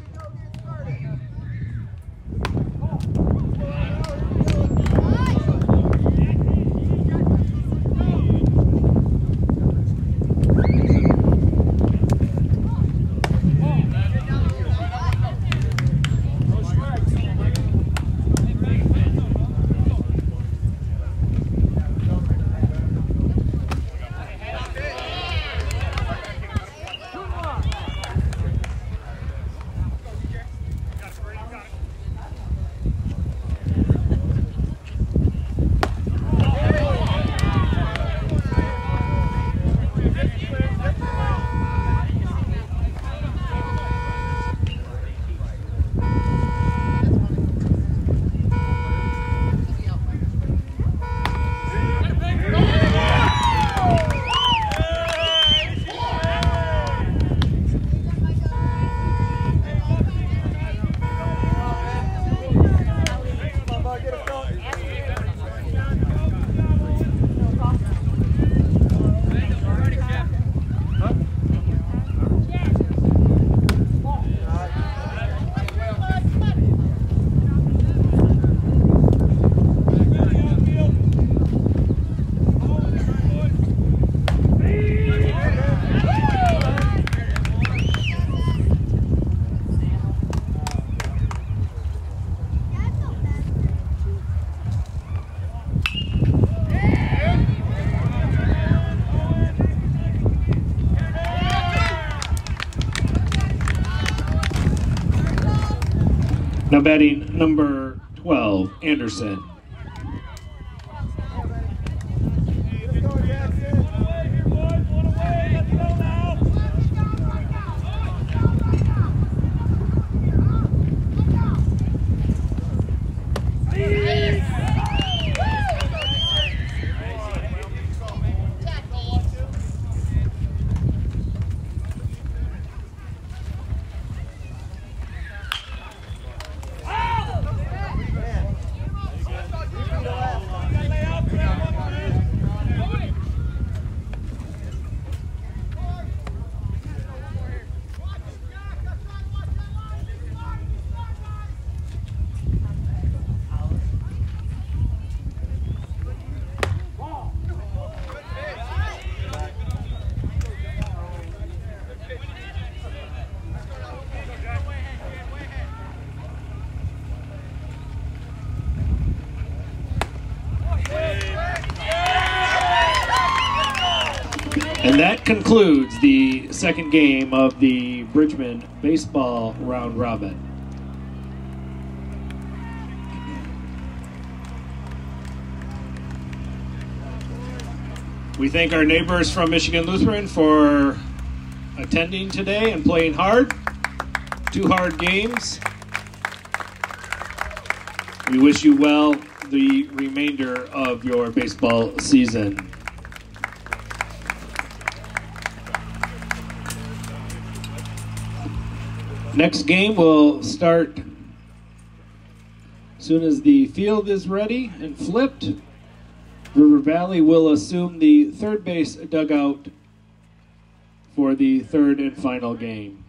Now batting number 12, Anderson. concludes the second game of the Bridgman baseball round robin. We thank our neighbors from Michigan Lutheran for attending today and playing hard. Two hard games. We wish you well the remainder of your baseball season. Next game will start as soon as the field is ready and flipped. River Valley will assume the third base dugout for the third and final game.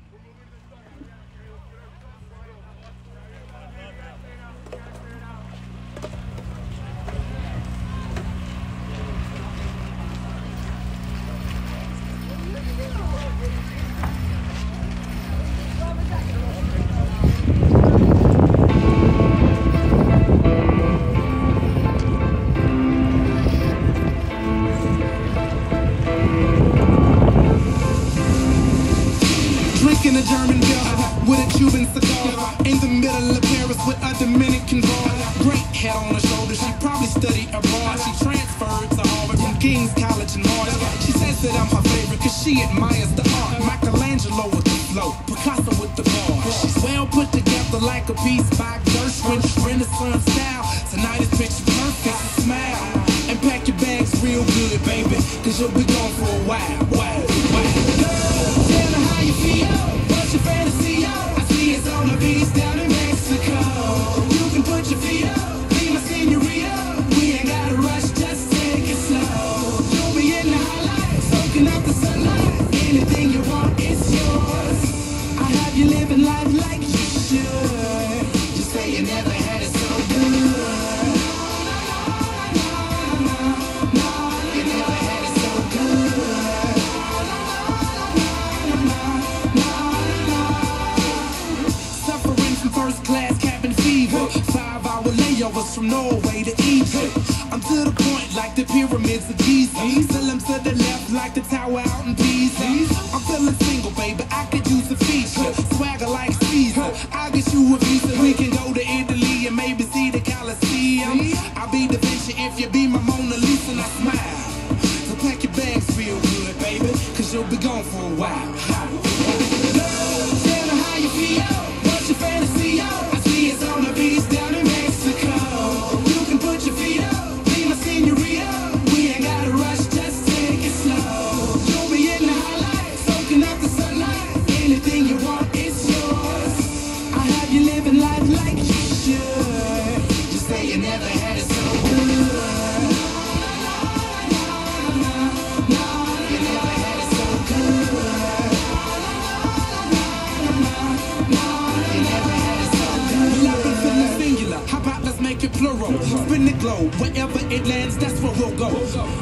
in the globe. Wherever it lands, that's where we'll go.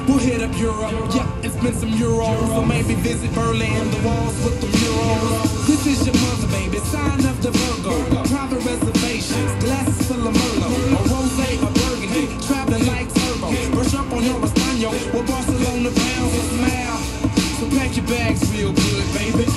We'll hit up Europe, yeah, and spend some euros. Or maybe visit Berlin, the walls with the murals. This is your mother, baby, sign of the Virgo. Private reservations, glasses full of Merlot. A rose a burgundy, traveling like turbo. Brush up on your Espanol, we're Barcelona bound. Smile, so pack your bags real good, baby.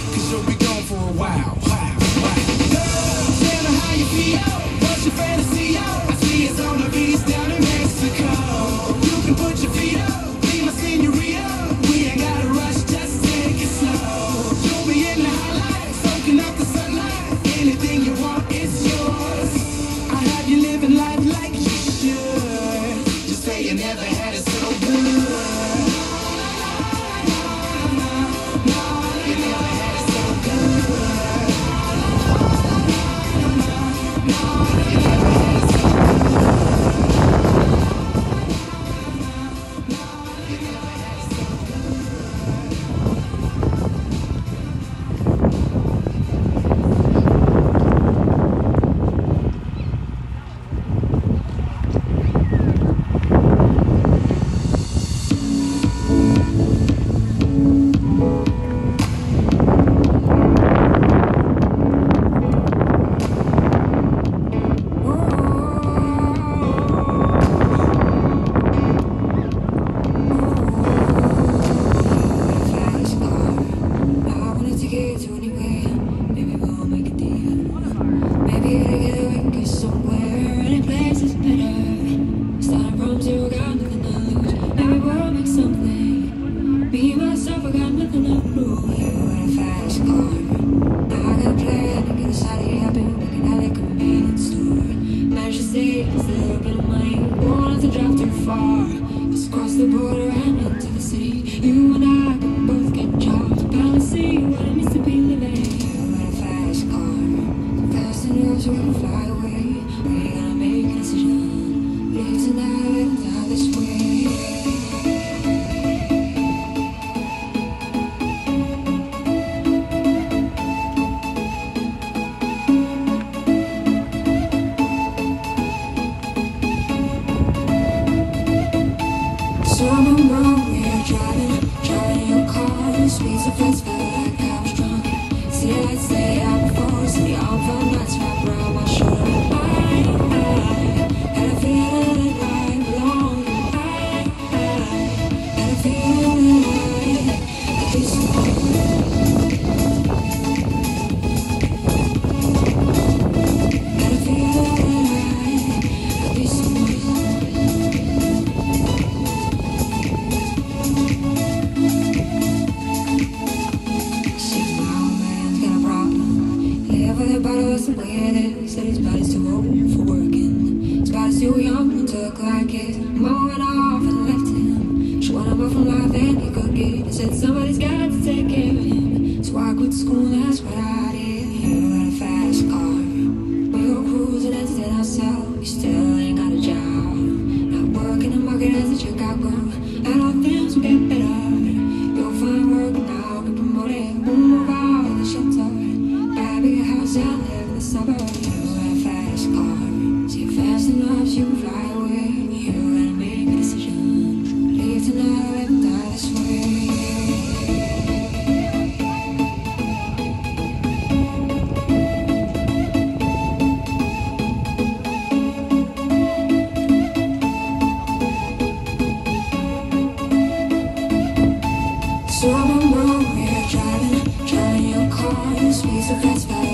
Speed so fast,